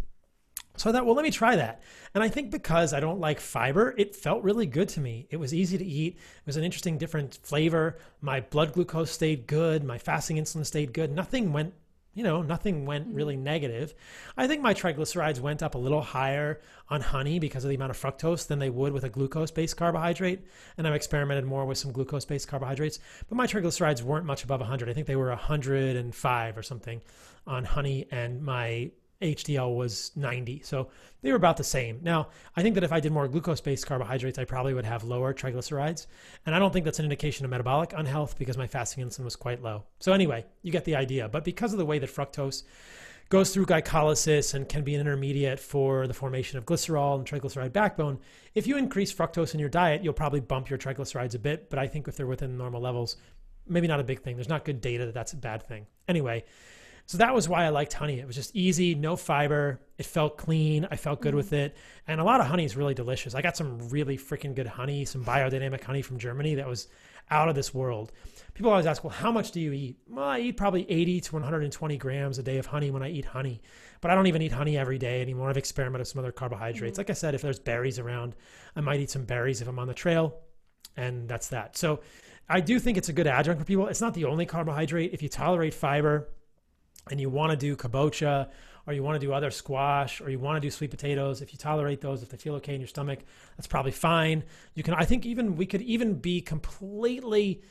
So I thought, well, let me try that. And I think because I don't like fiber, it felt really good to me. It was easy to eat. It was an interesting, different flavor. My blood glucose stayed good. My fasting insulin stayed good. Nothing went you know, nothing went mm-hmm. really negative. I think my triglycerides went up a little higher on honey because of the amount of fructose than they would with a glucose based carbohydrate. And I've experimented more with some glucose based carbohydrates. But my triglycerides weren't much above 100. I think they were 105 or something on honey. And my HDL was 90. So they were about the same. Now, I think that if I did more glucose based carbohydrates, I probably would have lower triglycerides. And I don't think that's an indication of metabolic unhealth because my fasting insulin was quite low. So, anyway, you get the idea. But because of the way that fructose goes through glycolysis and can be an intermediate for the formation of glycerol and triglyceride backbone, if you increase fructose in your diet, you'll probably bump your triglycerides a bit. But I think if they're within normal levels, maybe not a big thing. There's not good data that that's a bad thing. Anyway, so that was why I liked honey. It was just easy, no fiber. It felt clean. I felt good mm-hmm. with it. And a lot of honey is really delicious. I got some really freaking good honey, some biodynamic honey from Germany that was out of this world. People always ask, well, how much do you eat? Well, I eat probably 80 to 120 grams a day of honey when I eat honey. But I don't even eat honey every day anymore. I've experimented with some other carbohydrates. Mm-hmm. Like I said, if there's berries around, I might eat some berries if I'm on the trail. And that's that. So I do think it's a good adjunct for people. It's not the only carbohydrate. If you tolerate fiber, and you want to do kabocha or you want to do other squash or you want to do sweet potatoes if you tolerate those if they feel okay in your stomach that's probably fine. You can i think even we could even be completely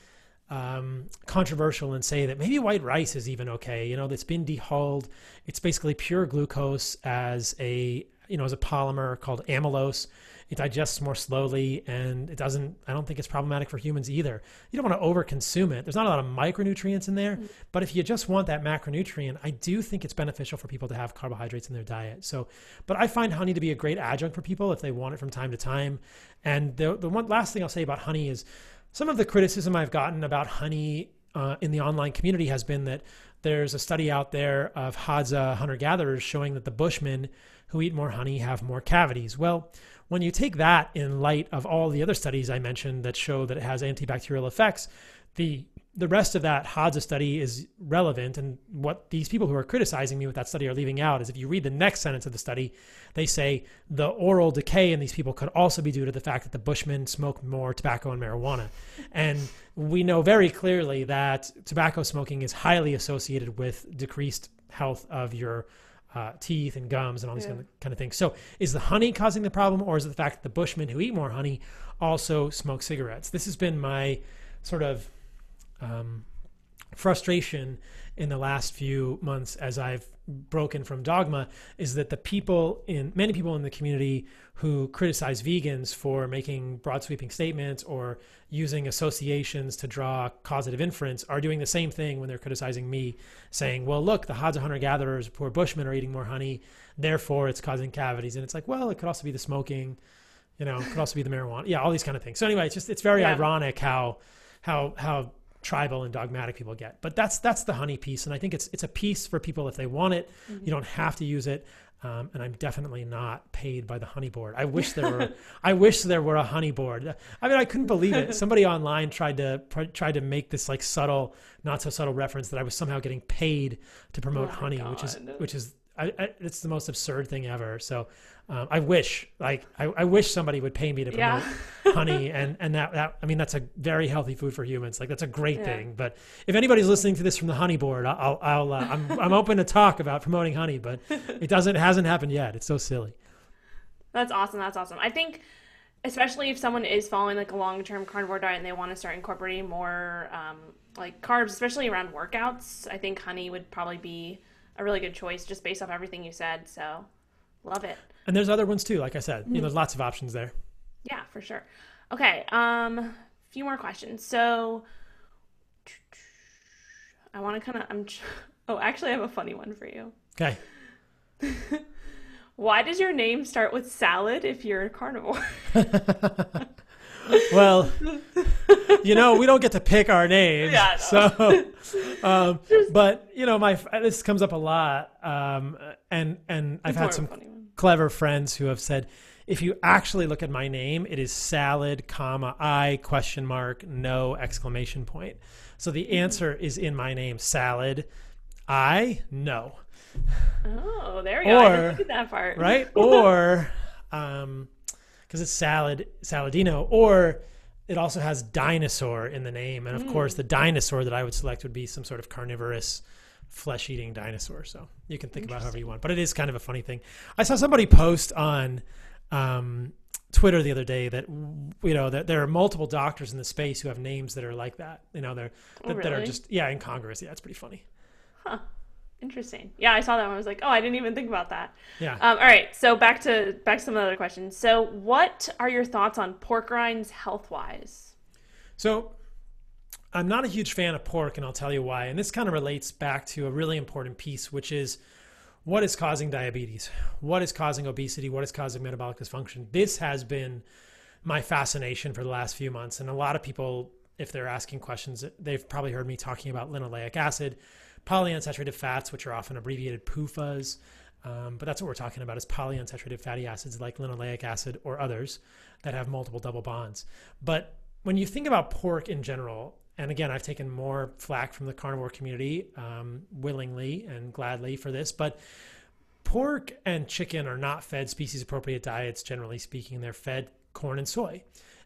um, controversial and say that maybe white rice is even okay you know that's been dehulled. It's basically pure glucose as a you know as a polymer called amylose it digests more slowly and it doesn't i don't think it's problematic for humans either you don't want to overconsume it there's not a lot of micronutrients in there mm-hmm. but if you just want that macronutrient i do think it's beneficial for people to have carbohydrates in their diet so but i find honey to be a great adjunct for people if they want it from time to time and the, the one last thing i'll say about honey is some of the criticism i've gotten about honey uh, in the online community has been that there's a study out there of Hadza hunter gatherers showing that the Bushmen who eat more honey have more cavities. Well, when you take that in light of all the other studies I mentioned that show that it has antibacterial effects, the the rest of that Hadza study is relevant. And what these people who are criticizing me with that study are leaving out is if you read the next sentence of the study, they say the oral decay in these people could also be due to the fact that the Bushmen smoke more tobacco and marijuana. And we know very clearly that tobacco smoking is highly associated with decreased health of your uh, teeth and gums and all these yeah. kind, of, kind of things. So, is the honey causing the problem, or is it the fact that the Bushmen who eat more honey also smoke cigarettes? This has been my sort of um, frustration in the last few months as I've broken from dogma is that the people in many people in the community who criticize vegans for making broad sweeping statements or using associations to draw causative inference are doing the same thing when they're criticizing me saying well look the Hadza hunter gatherers poor bushmen are eating more honey therefore it's causing cavities. And it's like well it could also be the smoking you know it could also be the marijuana. Yeah all these kind of things. So anyway it's just it's very yeah. ironic how how how tribal and dogmatic people get. But that's that's the honey piece, and I think it's it's a piece for people if they want it. Mm-hmm. You don't have to use it. Um, and I'm definitely not paid by the honey board. I wish there were. <laughs> I wish there were a honey board. I mean, I couldn't believe it. Somebody online tried to tried to make this like subtle, not so subtle reference that I was somehow getting paid to promote oh honey, God. which is which is I, I, it's the most absurd thing ever. So um, I wish, like, I, I, wish somebody would pay me to promote yeah. honey, <laughs> and and that that I mean that's a very healthy food for humans. Like that's a great yeah. thing. But if anybody's listening to this from the honey board, I'll I'll uh, I'm I'm open to talk about promoting honey, but it doesn't it hasn't happened yet. It's so silly. That's awesome. That's awesome. I think especially if someone is following like a long term carnivore diet and they want to start incorporating more um, like carbs, especially around workouts, I think honey would probably be a really good choice just based off everything you said. So love it. And there's other ones too. Like I said, mm-hmm. you know, there's lots of options there. Yeah, for sure. Okay. Um, a few more questions. So I want to kind of. I'm. <laughs> Oh, actually, I have a funny one for you. Okay. <laughs> Why does your name start with salad if you're a carnivore? <laughs> well, you know, we don't get to pick our names. Yeah. So, um, but you know, my this comes up a lot, um, and and I've had some clever friends who have said, if you actually look at my name, it is salad, comma I question mark no exclamation point. So the mm-hmm. answer is in my name, salad. I no. Oh, there we go. Or, I didn't that part. right? <laughs> Or um, because it's salad saladino or it also has dinosaur in the name and of mm. course the dinosaur that i would select would be some sort of carnivorous flesh eating dinosaur. So you can think about however you want. But it is kind of a funny thing. I saw somebody post on um, Twitter the other day that you know that there are multiple doctors in the space who have names that are like that. You know, they're Oh, that, that are just yeah in Congress. Yeah, it's pretty funny. Huh. Interesting. Yeah, I saw that one. I was like, oh, I didn't even think about that. Yeah. Um, all right, so back to back to some other questions. So, what are your thoughts on pork rinds health wise? So I'm not a huge fan of pork, and I'll tell you why. And this kind of relates back to a really important piece, which is what is causing diabetes? What is causing obesity? What is causing metabolic dysfunction? This has been my fascination for the last few months. And a lot of people, if they're asking questions, they've probably heard me talking about linoleic acid, polyunsaturated fats, which are often abbreviated PUFAs. Um, but that's what we're talking about is polyunsaturated fatty acids like linoleic acid or others that have multiple double bonds. But when you think about pork in general, and again, I've taken more flack from the carnivore community um, willingly and gladly for this, but pork and chicken are not fed species appropriate diets, generally speaking. They're fed corn and soy.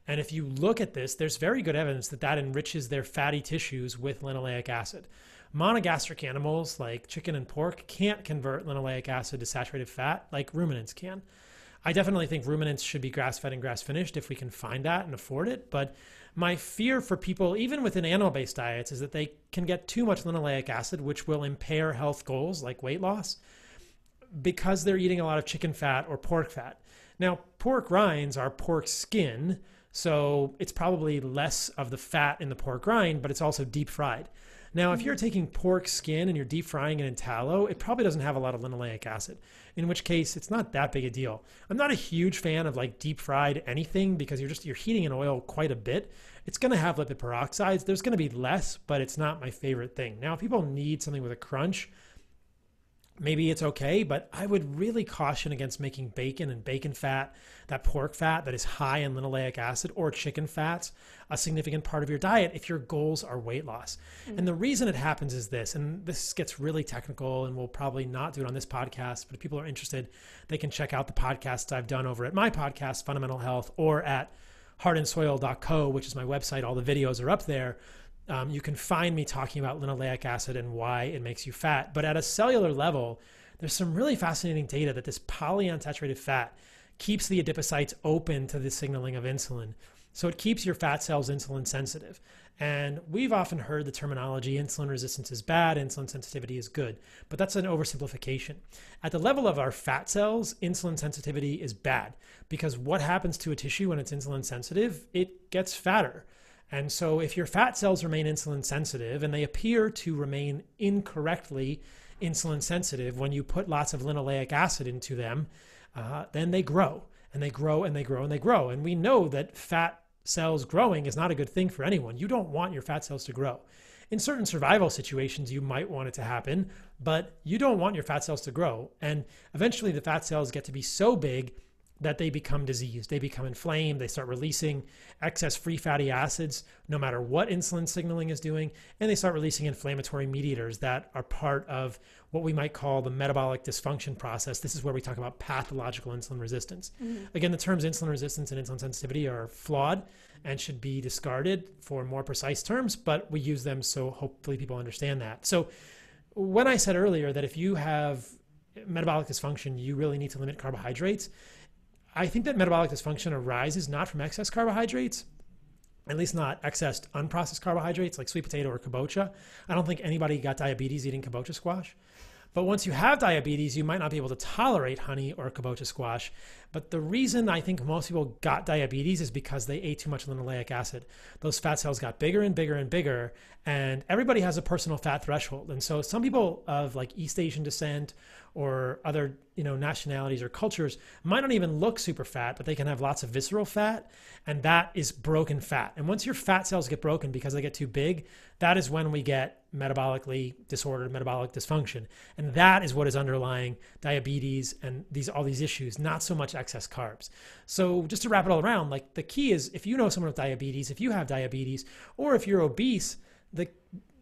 And if you look at this, there's very good evidence that that enriches their fatty tissues with linoleic acid. Monogastric animals like chicken and pork can't convert linoleic acid to saturated fat like ruminants can. I definitely think ruminants should be grass fed and grass finished if we can find that and afford it. But my fear for people, even within animal based diets, is that they can get too much linoleic acid, which will impair health goals like weight loss because they're eating a lot of chicken fat or pork fat. Now, pork rinds are pork skin, so it's probably less of the fat in the pork rind, but it's also deep fried. Now, if you're mm-hmm. taking pork skin and you're deep frying it in tallow, it probably doesn't have a lot of linoleic acid, in which case it's not that big a deal. I'm not a huge fan of like deep fried anything because you're just you're heating in oil quite a bit. It's going to have lipid peroxides. There's going to be less, but it's not my favorite thing. Now, if people need something with a crunch, maybe it's okay, but I would really caution against making bacon and bacon fat, that pork fat that is high in linoleic acid, or chicken fats a significant part of your diet if your goals are weight loss. And the mm. reason it happens is this, and this gets really technical, and we'll probably not do it on this podcast, but if people are interested, they can check out the podcasts I've done over at my podcast, Fundamental Health, or at heartandsoil.co, which is my website. All the videos are up there um, you can find me talking about linoleic acid and why it makes you fat. But at a cellular level, there's some really fascinating data that this polyunsaturated fat keeps the adipocytes open to the signaling of insulin. So it keeps your fat cells insulin sensitive. And we've often heard the terminology insulin resistance is bad, insulin sensitivity is good. But that's an oversimplification. At the level of our fat cells, insulin sensitivity is bad because what happens to a tissue when it's insulin sensitive? It gets fatter. And so, if your fat cells remain insulin sensitive and they appear to remain incorrectly insulin sensitive when you put lots of linoleic acid into them, uh, then they grow and they grow and they grow and they grow. And we know that fat cells growing is not a good thing for anyone. You don't want your fat cells to grow. In certain survival situations, you might want it to happen, but you don't want your fat cells to grow. And eventually, the fat cells get to be so big that they become diseased. They become inflamed. They start releasing excess free fatty acids no matter what insulin signaling is doing. And they start releasing inflammatory mediators that are part of what we might call the metabolic dysfunction process. This is where we talk about pathological insulin resistance. Mm-hmm. Again, the terms insulin resistance and insulin sensitivity are flawed and should be discarded for more precise terms, but we use them so hopefully people understand that. So when I said earlier that if you have metabolic dysfunction, you really need to limit carbohydrates. I think that metabolic dysfunction arises not from excess carbohydrates, at least not excess unprocessed carbohydrates like sweet potato or kabocha. I don't think anybody got diabetes eating kabocha squash. But once you have diabetes, you might not be able to tolerate honey or kabocha squash. But the reason I think most people got diabetes is because they ate too much linoleic acid. Those fat cells got bigger and bigger and bigger, and everybody has a personal fat threshold. And so some people of like East Asian descent or other you know nationalities or cultures might not even look super fat, but they can have lots of visceral fat, and that is broken fat. And once your fat cells get broken because they get too big, that is when we get metabolically disordered metabolic dysfunction, and that is what is underlying diabetes and these all these issues. Not so much excess carbs. So just to wrap it all around, like the key is if you know someone with diabetes, if you have diabetes, or if you're obese, the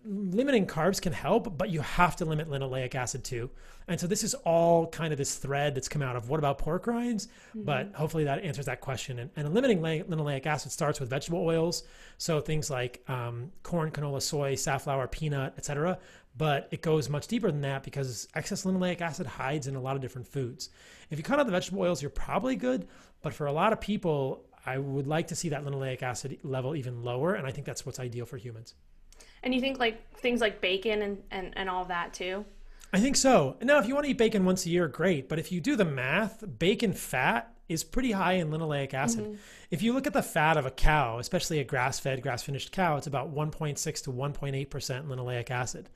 limiting carbs can help, but you have to limit linoleic acid too. And so this is all kind of this thread that's come out of what about pork rinds? Mm-hmm. But hopefully that answers that question. And, and limiting linoleic acid starts with vegetable oils, so things like um, corn, canola, soy, safflower, peanut, etc. But it goes much deeper than that because excess linoleic acid hides in a lot of different foods. If you cut out the vegetable oils, you're probably good. But for a lot of people, I would like to see that linoleic acid level even lower, and I think that's what's ideal for humans. And you think like things like bacon and, and, and all of that too? I think so. Now, if you want to eat bacon once a year, great. But if you do the math, bacon fat is pretty high in linoleic acid. Mm-hmm. If you look at the fat of a cow, especially a grass fed, grass finished cow, it's about 1.6 to 1.8% linoleic acid.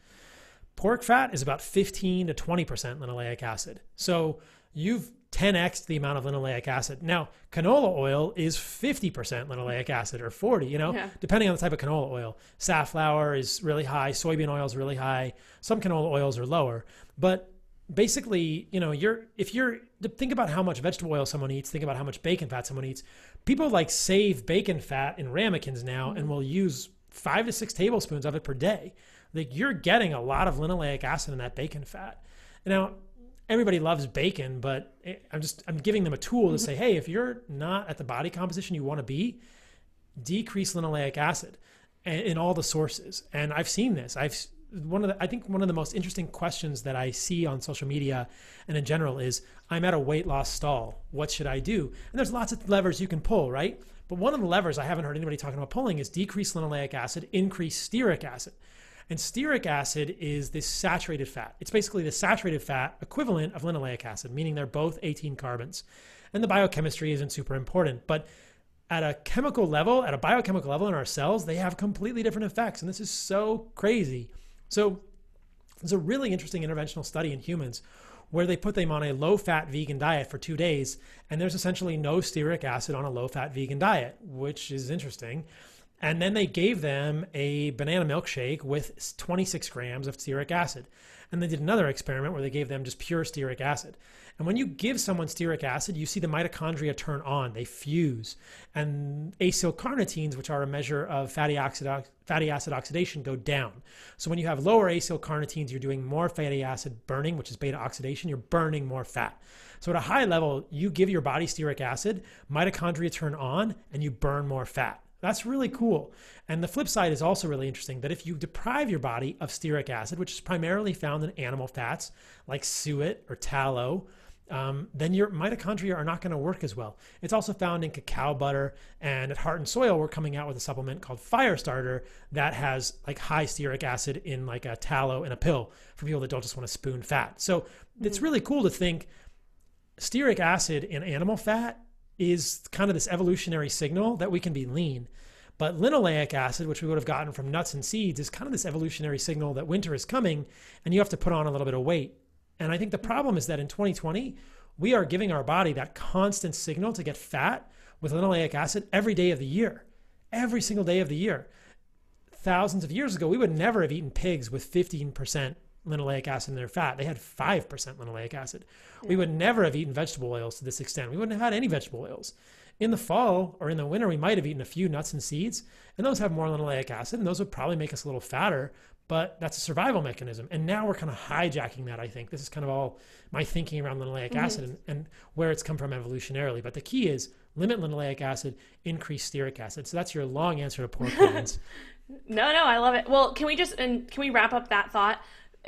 Pork fat is about 15 to 20% linoleic acid. So you've 10x the amount of linoleic acid. Now, canola oil is 50% linoleic acid or 40, you know, yeah. depending on the type of canola oil. Safflower is really high, soybean oil is really high, some canola oils are lower. But basically, you know, you're if you're think about how much vegetable oil someone eats, think about how much bacon fat someone eats. People like save bacon fat in ramekins now and mm-hmm. will use 5 to 6 tablespoons of it per day. Like you're getting a lot of linoleic acid in that bacon fat. Now, everybody loves bacon, but I'm just I'm giving them a tool to mm-hmm. say, hey, if you're not at the body composition you want to be, decrease linoleic acid in all the sources. And I've seen this. I've one of the I think one of the most interesting questions that I see on social media and in general is I'm at a weight loss stall. What should I do? And there's lots of levers you can pull, right? But one of the levers I haven't heard anybody talking about pulling is decrease linoleic acid, increase stearic acid. And stearic acid is this saturated fat. It's basically the saturated fat equivalent of linoleic acid, meaning they're both 18 carbons. And the biochemistry isn't super important, but at a chemical level, at a biochemical level in our cells, they have completely different effects. And this is so crazy. So, there's a really interesting interventional study in humans where they put them on a low fat vegan diet for two days, and there's essentially no stearic acid on a low fat vegan diet, which is interesting. And then they gave them a banana milkshake with 26 grams of stearic acid. And they did another experiment where they gave them just pure stearic acid. And when you give someone stearic acid, you see the mitochondria turn on, they fuse. And acylcarnitines, which are a measure of fatty acid, fatty acid oxidation, go down. So when you have lower acylcarnitines, you're doing more fatty acid burning, which is beta oxidation, you're burning more fat. So at a high level, you give your body stearic acid, mitochondria turn on, and you burn more fat. That's really cool. And the flip side is also really interesting that if you deprive your body of stearic acid, which is primarily found in animal fats like suet or tallow, um, then your mitochondria are not going to work as well. It's also found in cacao butter, and at Heart and Soil, we're coming out with a supplement called Firestarter that has like high stearic acid in like a tallow in a pill for people that don't just want to spoon fat. So mm-hmm. it's really cool to think stearic acid in animal fat is kind of this evolutionary signal that we can be lean. But linoleic acid, which we would have gotten from nuts and seeds, is kind of this evolutionary signal that winter is coming and you have to put on a little bit of weight. And I think the problem is that in 2020, we are giving our body that constant signal to get fat with linoleic acid every day of the year, every single day of the year. Thousands of years ago, we would never have eaten pigs with 15% linoleic acid in their fat. They had 5% linoleic acid. Yeah. We would never have eaten vegetable oils to this extent. We wouldn't have had any vegetable oils. In the fall or in the winter, we might have eaten a few nuts and seeds, and those have more linoleic acid, and those would probably make us a little fatter, but that's a survival mechanism. And now we're kind of hijacking that, I think. This is kind of all my thinking around linoleic mm-hmm. acid and, and where it's come from evolutionarily. But the key is limit linoleic acid, increase stearic acid. So that's your long answer to poor <laughs> rinds. no, no, I love it. Well, can we just and can we wrap up that thought?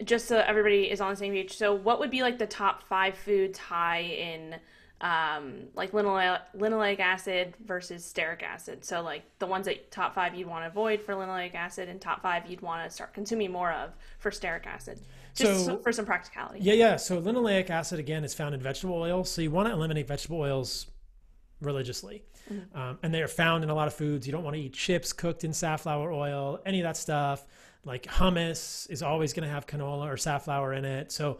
Just so everybody is on the same page. So, what would be like the top five foods high in um, like linoleic, linoleic acid versus stearic acid? So, like the ones that top five you'd want to avoid for linoleic acid, and top five you'd want to start consuming more of for stearic acid. Just so, for some practicality. Yeah, yeah. So, linoleic acid again is found in vegetable oils. So, you want to eliminate vegetable oils religiously. Mm-hmm. Um, and they are found in a lot of foods. You don't want to eat chips cooked in safflower oil, any of that stuff like hummus is always going to have canola or safflower in it. So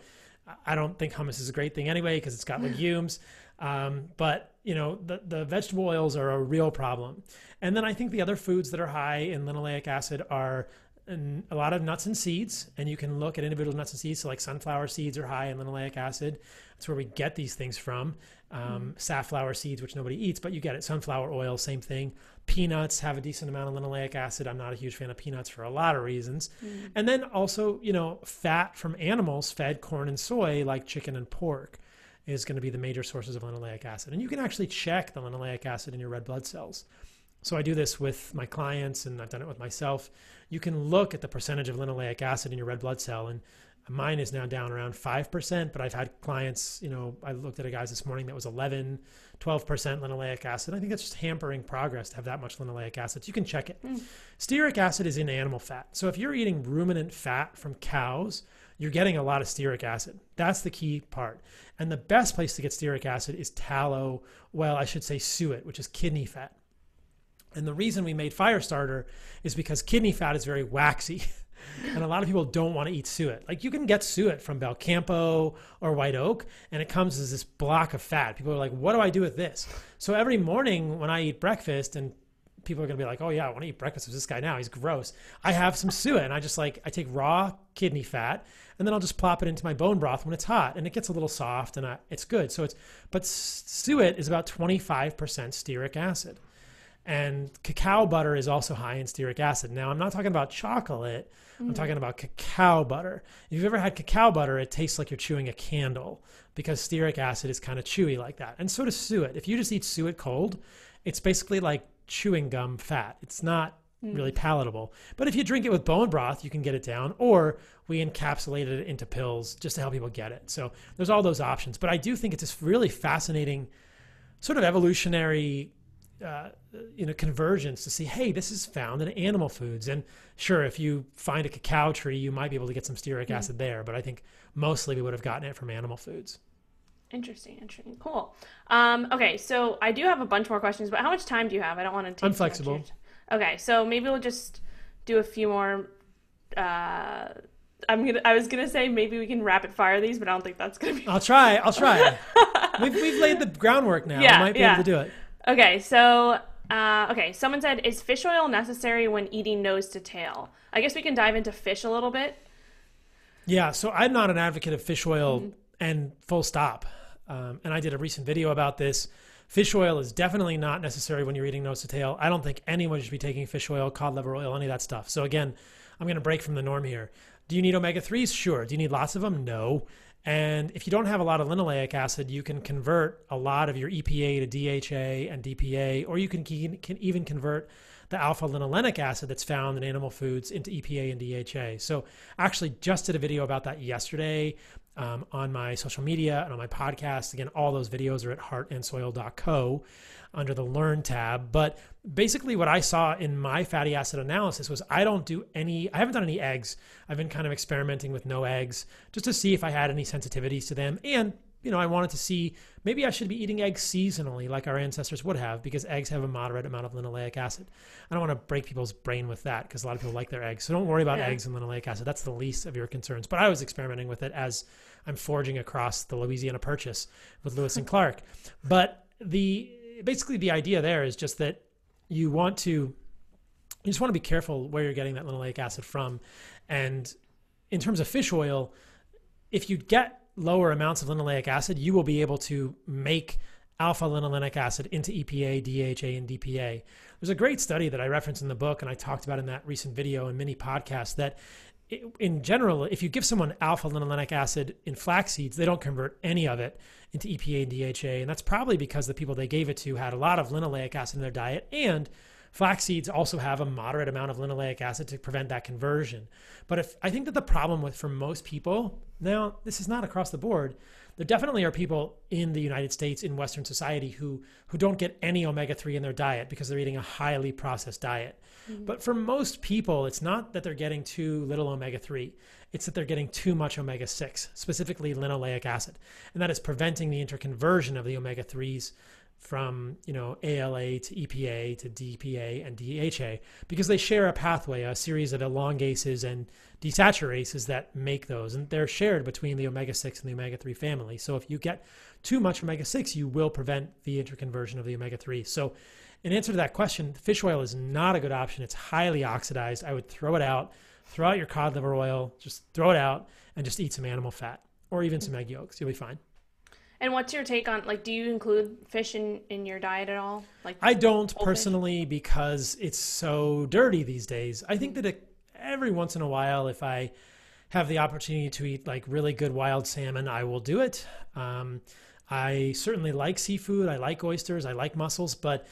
I don't think hummus is a great thing anyway because it's got legumes. <sighs> Um, but you know the the vegetable oils are a real problem. And then I think the other foods that are high in linoleic acid are a lot of nuts and seeds, and you can look at individual nuts and seeds. So, like sunflower seeds are high in linoleic acid. That's where we get these things from. Um, mm. Safflower seeds, which nobody eats, but you get it. Sunflower oil, same thing. Peanuts have a decent amount of linoleic acid. I'm not a huge fan of peanuts for a lot of reasons. Mm. And then also, you know, fat from animals fed corn and soy, like chicken and pork, is going to be the major sources of linoleic acid. And you can actually check the linoleic acid in your red blood cells. So I do this with my clients and I've done it with myself. You can look at the percentage of linoleic acid in your red blood cell and mine is now down around 5%, but I've had clients, you know, I looked at a guy's this morning that was 11, 12% linoleic acid. I think that's just hampering progress to have that much linoleic acid. So you can check it. Mm. Stearic acid is in animal fat. So if you're eating ruminant fat from cows, you're getting a lot of stearic acid. That's the key part. And the best place to get stearic acid is tallow, well, I should say suet, which is kidney fat. And the reason we made Firestarter is because kidney fat is very waxy. <laughs> and a lot of people don't want to eat suet. Like you can get suet from Belcampo or White Oak, and it comes as this block of fat. People are like, "What do I do with this?" So every morning when I eat breakfast, and people are gonna be like, "Oh yeah, I want to eat breakfast with this guy now. He's gross." I have some suet, and I just like I take raw kidney fat, and then I'll just plop it into my bone broth when it's hot, and it gets a little soft, and I, it's good. So it's but suet is about 25% stearic acid. And cacao butter is also high in stearic acid. Now, I'm not talking about chocolate. Mm. I'm talking about cacao butter. If you've ever had cacao butter, it tastes like you're chewing a candle because stearic acid is kind of chewy like that. And so does suet. If you just eat suet cold, it's basically like chewing gum fat. It's not mm. really palatable. But if you drink it with bone broth, you can get it down. Or we encapsulate it into pills just to help people get it. So there's all those options. But I do think it's this really fascinating sort of evolutionary uh, you know convergence to see hey this is found in animal foods and sure if you find a cacao tree you might be able to get some stearic mm-hmm. acid there but i think mostly we would have gotten it from animal foods interesting interesting cool um, okay so i do have a bunch more questions but how much time do you have i don't want to take i'm flexible okay so maybe we'll just do a few more uh, I'm gonna. I was gonna say maybe we can rapid fire these, but I don't think that's gonna be. I'll try. I'll try. <laughs> we've we've laid the groundwork now. Yeah, we might be yeah. able to do it. Okay, so uh, okay, someone said, "Is fish oil necessary when eating nose to tail?" I guess we can dive into fish a little bit. Yeah, so I'm not an advocate of fish oil, mm-hmm. and full stop. Um, and I did a recent video about this. Fish oil is definitely not necessary when you're eating nose to tail. I don't think anyone should be taking fish oil, cod liver oil, any of that stuff. So again, I'm going to break from the norm here. Do you need omega 3s? Sure. Do you need lots of them? No. And if you don't have a lot of linoleic acid, you can convert a lot of your EPA to DHA and DPA, or you can, can even convert the alpha linolenic acid that's found in animal foods into EPA and DHA. So, I actually, just did a video about that yesterday um, on my social media and on my podcast. Again, all those videos are at heartandsoil.co under the Learn tab. But basically, what I saw in my fatty acid analysis was I don't do any, I haven't done any eggs. I've been kind of experimenting with no eggs just to see if I had any sensitivities to them. And you know, I wanted to see maybe I should be eating eggs seasonally like our ancestors would have because eggs have a moderate amount of linoleic acid. I don't want to break people's brain with that because a lot of people like their eggs. So don't worry about yeah. eggs and linoleic acid. That's the least of your concerns. But I was experimenting with it as I'm forging across the Louisiana Purchase with Lewis and Clark. But the basically the idea there is just that you want to you just want to be careful where you're getting that linoleic acid from and in terms of fish oil if you get lower amounts of linoleic acid you will be able to make alpha linolenic acid into EPA, DHA, and DPA. There's a great study that I referenced in the book and I talked about in that recent video and mini podcast that in general, if you give someone alpha linolenic acid in flax seeds, they don't convert any of it into EPA and DHA. And that's probably because the people they gave it to had a lot of linoleic acid in their diet. And flax seeds also have a moderate amount of linoleic acid to prevent that conversion. But if I think that the problem with for most people, now this is not across the board, there definitely are people in the United States in Western society who who don't get any omega three in their diet because they're eating a highly processed diet. Mm-hmm. But for most people, it's not that they're getting too little omega three; it's that they're getting too much omega six, specifically linoleic acid, and that is preventing the interconversion of the omega threes from you know ALA to EPA to DPA and DHA because they share a pathway, a series of elongases and desaturases that make those, and they're shared between the omega six and the omega three family. So if you get too much omega six, you will prevent the interconversion of the omega three. So in answer to that question, fish oil is not a good option. It's highly oxidized. I would throw it out. throw out your cod liver oil, just throw it out, and just eat some animal fat or even some egg yolks. You'll be fine. And what's your take on like? Do you include fish in in your diet at all? Like I don't whole fish? personally because it's so dirty these days. I think that it, every once in a while, if I have the opportunity to eat like really good wild salmon, I will do it. Um, I certainly like seafood. I like oysters. I like mussels, but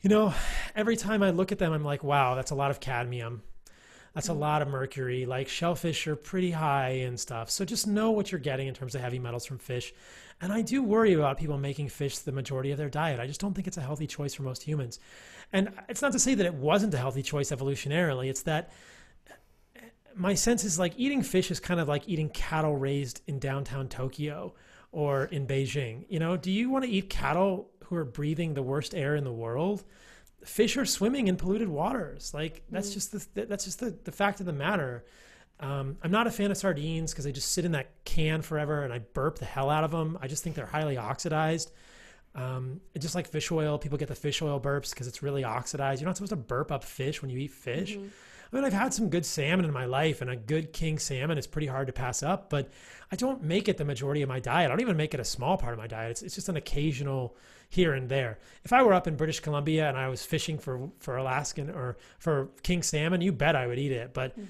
you know, every time I look at them, I'm like, wow, that's a lot of cadmium. That's a lot of mercury. Like shellfish are pretty high and stuff. So just know what you're getting in terms of heavy metals from fish. And I do worry about people making fish the majority of their diet. I just don't think it's a healthy choice for most humans. And it's not to say that it wasn't a healthy choice evolutionarily. It's that my sense is like eating fish is kind of like eating cattle raised in downtown Tokyo or in Beijing. You know, do you want to eat cattle who are breathing the worst air in the world? Fish are swimming in polluted waters. Like that's mm. just the that's just the, the fact of the matter. Um, I'm not a fan of sardines because they just sit in that can forever and I burp the hell out of them. I just think they're highly oxidized. Um, just like fish oil, people get the fish oil burps because it's really oxidized. You're not supposed to burp up fish when you eat fish. I mean, I've had some good salmon in my life, and a good king salmon is pretty hard to pass up. But I don't make it the majority of my diet. I don't even make it a small part of my diet. It's, it's just an occasional here and there. If I were up in British Columbia and I was fishing for for Alaskan or for king salmon, you bet I would eat it. But I,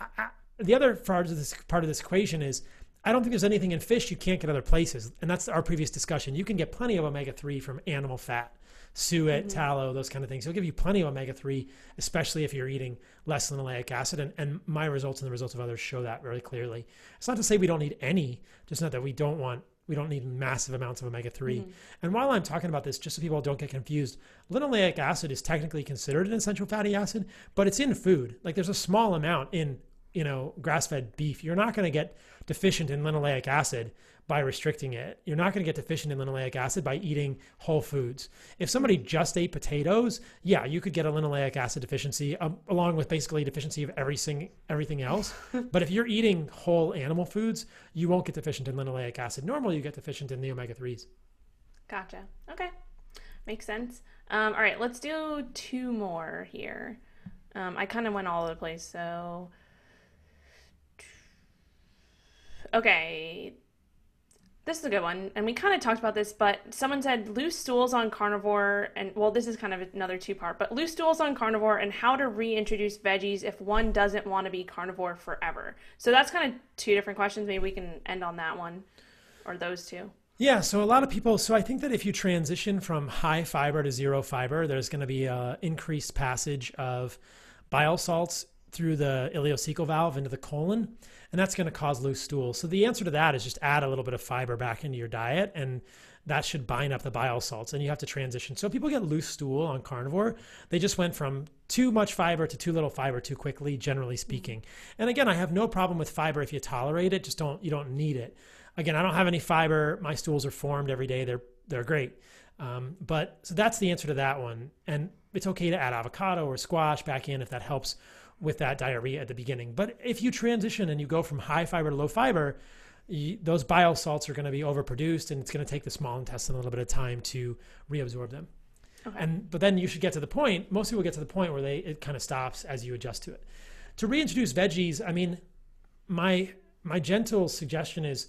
I, I, the other part of this part of this equation is I don't think there's anything in fish you can't get other places, and that's our previous discussion. You can get plenty of omega three from animal fat, suet, mm-hmm. tallow, those kind of things. It'll give you plenty of omega three, especially if you're eating less linoleic acid. And, and my results and the results of others show that very clearly. It's not to say we don't need any, just not that we don't want. We don't need massive amounts of omega 3. Mm-hmm. And while I'm talking about this, just so people don't get confused, linoleic acid is technically considered an essential fatty acid, but it's in food. Like there's a small amount in you know, grass fed beef, you're not going to get deficient in linoleic acid by restricting it. You're not going to get deficient in linoleic acid by eating whole foods. If somebody just ate potatoes, yeah, you could get a linoleic acid deficiency um, along with basically deficiency of every everything everything else. <laughs> but if you're eating whole animal foods, you won't get deficient in linoleic acid. Normally, you get deficient in the omega 3s. Gotcha. Okay. Makes sense. Um, all right, let's do two more here. Um, I kind of went all over the place, so. Okay. This is a good one. And we kind of talked about this, but someone said loose stools on carnivore. And well, this is kind of another two part, but loose stools on carnivore and how to reintroduce veggies if one doesn't want to be carnivore forever. So that's kind of two different questions. Maybe we can end on that one or those two. Yeah, so a lot of people. So I think that if you transition from high fiber to zero fiber, there's going to be a increased passage of bile salts through the ileocecal valve into the colon, and that's going to cause loose stool. So the answer to that is just add a little bit of fiber back into your diet, and that should bind up the bile salts. And you have to transition. So people get loose stool on carnivore. They just went from too much fiber to too little fiber too quickly, generally speaking. And again, I have no problem with fiber if you tolerate it. Just don't you don't need it. Again, I don't have any fiber. My stools are formed every day. They're they're great. Um, but so that's the answer to that one. And it's okay to add avocado or squash back in if that helps with that diarrhea at the beginning. But if you transition and you go from high fiber to low fiber, you, those bile salts are going to be overproduced, and it's going to take the small intestine a little bit of time to reabsorb them. Okay. And but then you should get to the point. Most people get to the point where they it kind of stops as you adjust to it. To reintroduce veggies, I mean, my my gentle suggestion is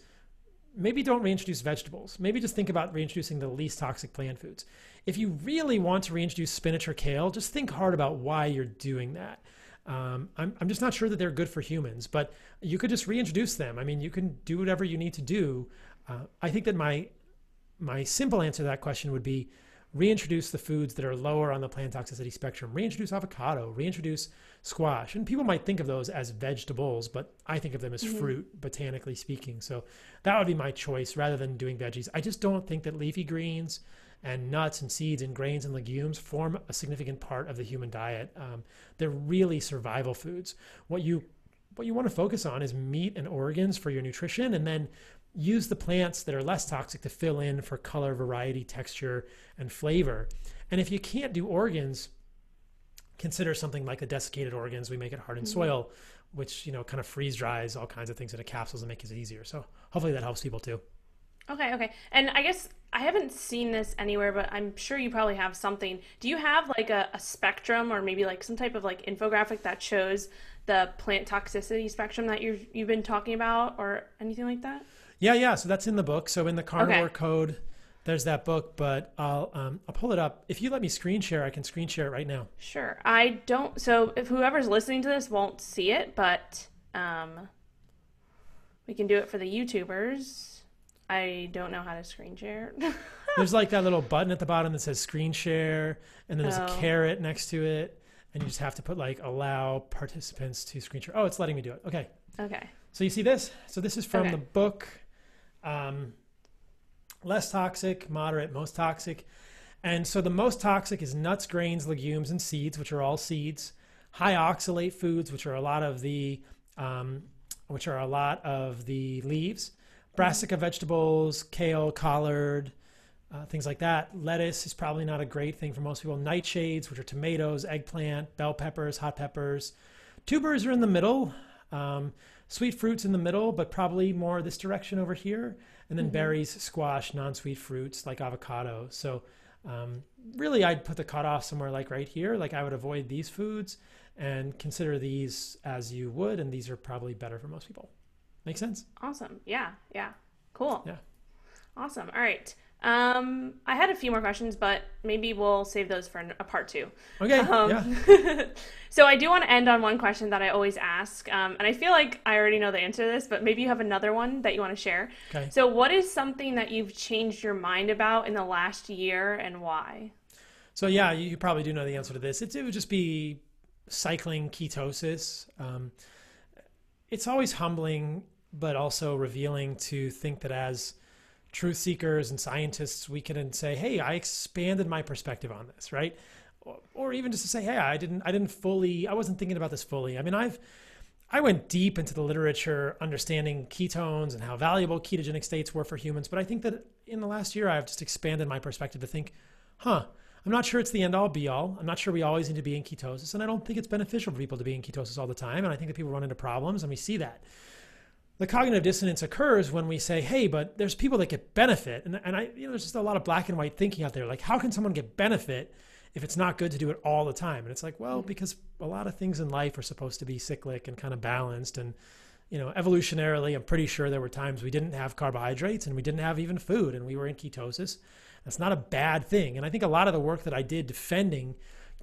maybe don't reintroduce vegetables. Maybe just think about reintroducing the least toxic plant foods. If you really want to reintroduce spinach or kale, just think hard about why you're doing that. Um, I'm, I'm just not sure that they're good for humans, but you could just reintroduce them. I mean, you can do whatever you need to do. Uh, I think that my my simple answer to that question would be reintroduce the foods that are lower on the plant toxicity spectrum. Reintroduce avocado, reintroduce squash. And people might think of those as vegetables, but I think of them as fruit, botanically speaking. So that would be my choice rather than doing veggies. I just don't think that leafy greens and nuts and seeds and grains and legumes form a significant part of the human diet. Um, they're really survival foods. What you what you want to focus on is meat and organs for your nutrition, and then use the plants that are less toxic to fill in for color, variety, texture, and flavor. And if you can't do organs, consider something like the desiccated organs. We make it Heart & Soil, which you know kind of freeze dries all kinds of things into capsules and makes it easier. So hopefully that helps people too. Okay, okay. And I guess I haven't seen this anywhere, but I'm sure you probably have something. Do you have like a, a spectrum or maybe like some type of like infographic that shows the plant toxicity spectrum that you've you've been talking about or anything like that? Yeah, yeah. So that's in the book. So in the carnivore Okay. code, there's that book, but I'll um, I'll pull it up. If you let me screen share, I can screen share it right now. Sure. I don't. So if whoever's listening to this won't see it, but um, we can do it for the YouTubers. I don't know how to screen share. <laughs> There's like that little button at the bottom that says screen share, and then there's a caret next to it, and you just have to put like allow participants to screen share. Oh, it's letting me do it. Okay. okay. So you see this? So this is from Okay. the book. Um, less toxic, moderate, most toxic. And so the most toxic is nuts, grains, legumes, and seeds, which are all seeds. High oxalate foods, which are a lot of the, um, which are a lot of the leaves. Brassica vegetables, kale, collard, uh, things like that. Lettuce is probably not a great thing for most people. Nightshades, which are tomatoes, eggplant, bell peppers, hot peppers. Tubers are in the middle. Um, sweet fruits in the middle, but probably more this direction over here. And then berries, squash, non-sweet fruits like avocado. So um, really, I'd put the cutoff somewhere like right here. Like I would avoid these foods and consider these as you would, and these are probably better for most people. Make sense? Awesome. Yeah. Yeah. Cool. Yeah. Awesome. All right. Um, I had a few more questions, but maybe we'll save those for a part two. Okay. Um, yeah. <laughs> so I do want to end on one question that I always ask, um, and I feel like I already know the answer to this, but maybe you have another one that you want to share. Okay. So, what is something that you've changed your mind about in the last year, and why? So yeah, you, you probably do know the answer to this. It's, it would just be cycling ketosis. Um, it's always humbling, but also revealing to think that as truth seekers and scientists, we can say, "Hey, I expanded my perspective on this," right? Or, or even just to say, "Hey, I didn't, I didn't fully, I wasn't thinking about this fully." I mean, I've I went deep into the literature understanding ketones and how valuable ketogenic states were for humans, but I think that in the last year I've just expanded my perspective to think, huh, I'm not sure it's the end all be all. I'm not sure we always need to be in ketosis, and I don't think it's beneficial for people to be in ketosis all the time, and I think that people run into problems and we see that. The cognitive dissonance occurs when we say, hey, but there's people that get benefit. And, and I, you know, there's just a lot of black and white thinking out there. Like, how can someone get benefit if it's not good to do it all the time? And it's like, well, hmm. because a lot of things in life are supposed to be cyclic and kind of balanced. And, you know, evolutionarily, I'm pretty sure there were times we didn't have carbohydrates and we didn't have even food and we were in ketosis. That's not a bad thing. And I think a lot of the work that I did defending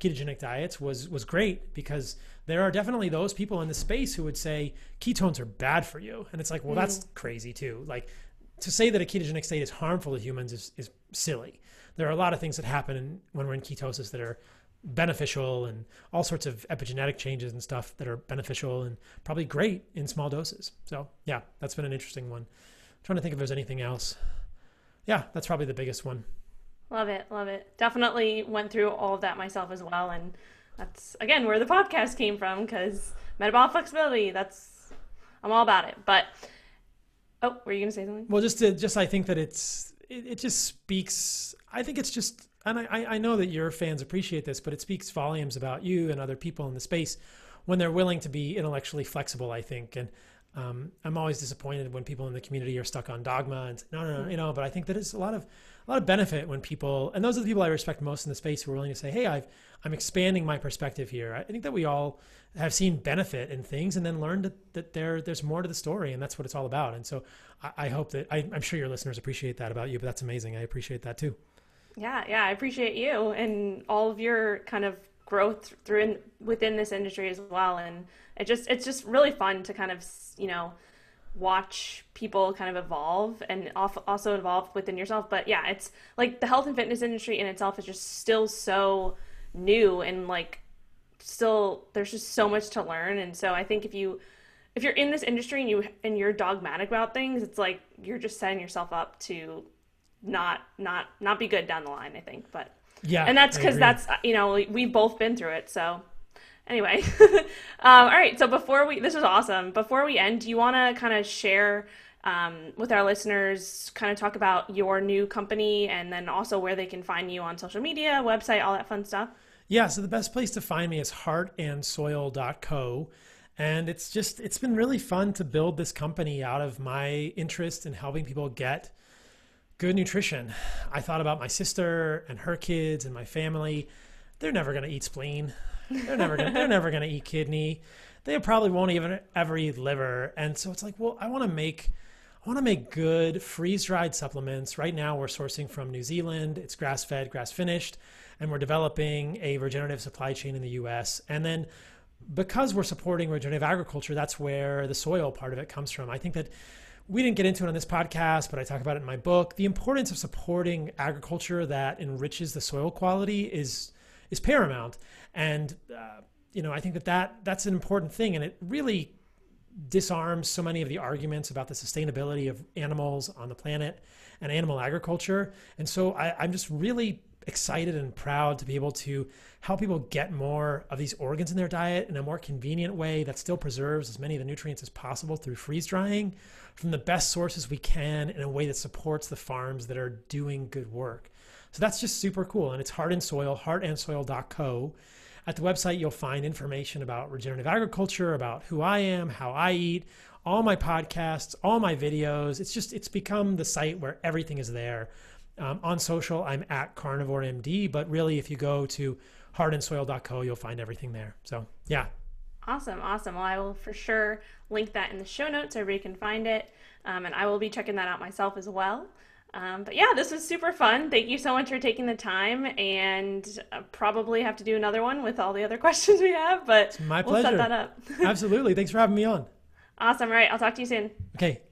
ketogenic diets was was great because there are definitely those people in the space who would say ketones are bad for you. And it's like, well, that's mm. crazy too. Like to say that a ketogenic state is harmful to humans is, is silly. There are a lot of things that happen in, when we're in ketosis that are beneficial and all sorts of epigenetic changes and stuff that are beneficial and probably great in small doses. So yeah, that's been an interesting one. I'm trying to think if there's anything else. Yeah, that's probably the biggest one. Love it, love it. Definitely went through all of that myself as well, and that's again where the podcast came from because metabolic flexibility. That's I'm all about it. But oh, were you gonna say something? Well, just to, just I think that it's it, it just speaks. I think it's just, and I I know that your fans appreciate this, but it speaks volumes about you and other people in the space when they're willing to be intellectually flexible. I think, and um, I'm always disappointed when people in the community are stuck on dogma and say, no, no, no, you know. But I think that it's a lot of a lot of benefit when people, and those are the people I respect most in the space who are willing to say, hey, I've I'm expanding my perspective here. I think that we all have seen benefit in things and then learned that, that there there's more to the story and that's what it's all about. And so I, I hope that I, I'm sure your listeners appreciate that about you, but that's amazing. I appreciate that too. Yeah, yeah, I appreciate you and all of your kind of growth through in, within this industry as well. And it just it's just really fun to kind of you know watch people kind of evolve and also evolve within yourself. But yeah, it's like the health and fitness industry in itself is just still so new and like still there's just so much to learn. And so I think if you if you're in this industry and you and you're dogmatic about things, it's like you're just setting yourself up to not not not be good down the line. I think, but Yeah, and that's because that's you know we've both been through it. So anyway, <laughs> um, all right. So before we this was awesome. Before we end, do you want to kind of share? Um, with our listeners, kind of talk about your new company and then also where they can find you on social media, website, all that fun stuff. Yeah, so the best place to find me is heartandsoil.co. And it's just, it's been really fun to build this company out of my interest in helping people get good nutrition. I thought about my sister and her kids and my family. They're never going to eat spleen. They're never gonna, they're never going to eat kidney. They probably won't even ever eat liver. And so it's like, well, I want to make I want to make good freeze-dried supplements. Right now we're sourcing from New Zealand. It's grass-fed, grass-finished, and we're developing a regenerative supply chain in the US. And then because we're supporting regenerative agriculture, that's where the soil part of it comes from. I think that we didn't get into it on this podcast, but I talk about it in my book. The importance of supporting agriculture that enriches the soil quality is is paramount, and uh, you know I think that, that that's an important thing, and it really disarms so many of the arguments about the sustainability of animals on the planet and animal agriculture. And so I, I'm just really excited and proud to be able to help people get more of these organs in their diet in a more convenient way that still preserves as many of the nutrients as possible through freeze drying from the best sources we can in a way that supports the farms that are doing good work. So that's just super cool. And it's Heart and Soil, heartandsoil.co. At the website, you'll find information about regenerative agriculture, about who I am, how I eat, all my podcasts, all my videos. It's just, it's become the site where everything is there. Um, on social, I'm at carnivoremd, but really, if you go to heartandsoil.co, you'll find everything there. So, yeah. Awesome, awesome. Well, I will for sure link that in the show notes so everybody can find it. Um, and I will be checking that out myself as well. Um, but yeah, this was super fun. Thank you so much for taking the time, and I'll probably have to do another one with all the other <laughs> questions we have. But it's my pleasure. We'll set that up. <laughs> Absolutely. Thanks for having me on. Awesome. All right. I'll talk to you soon. Okay.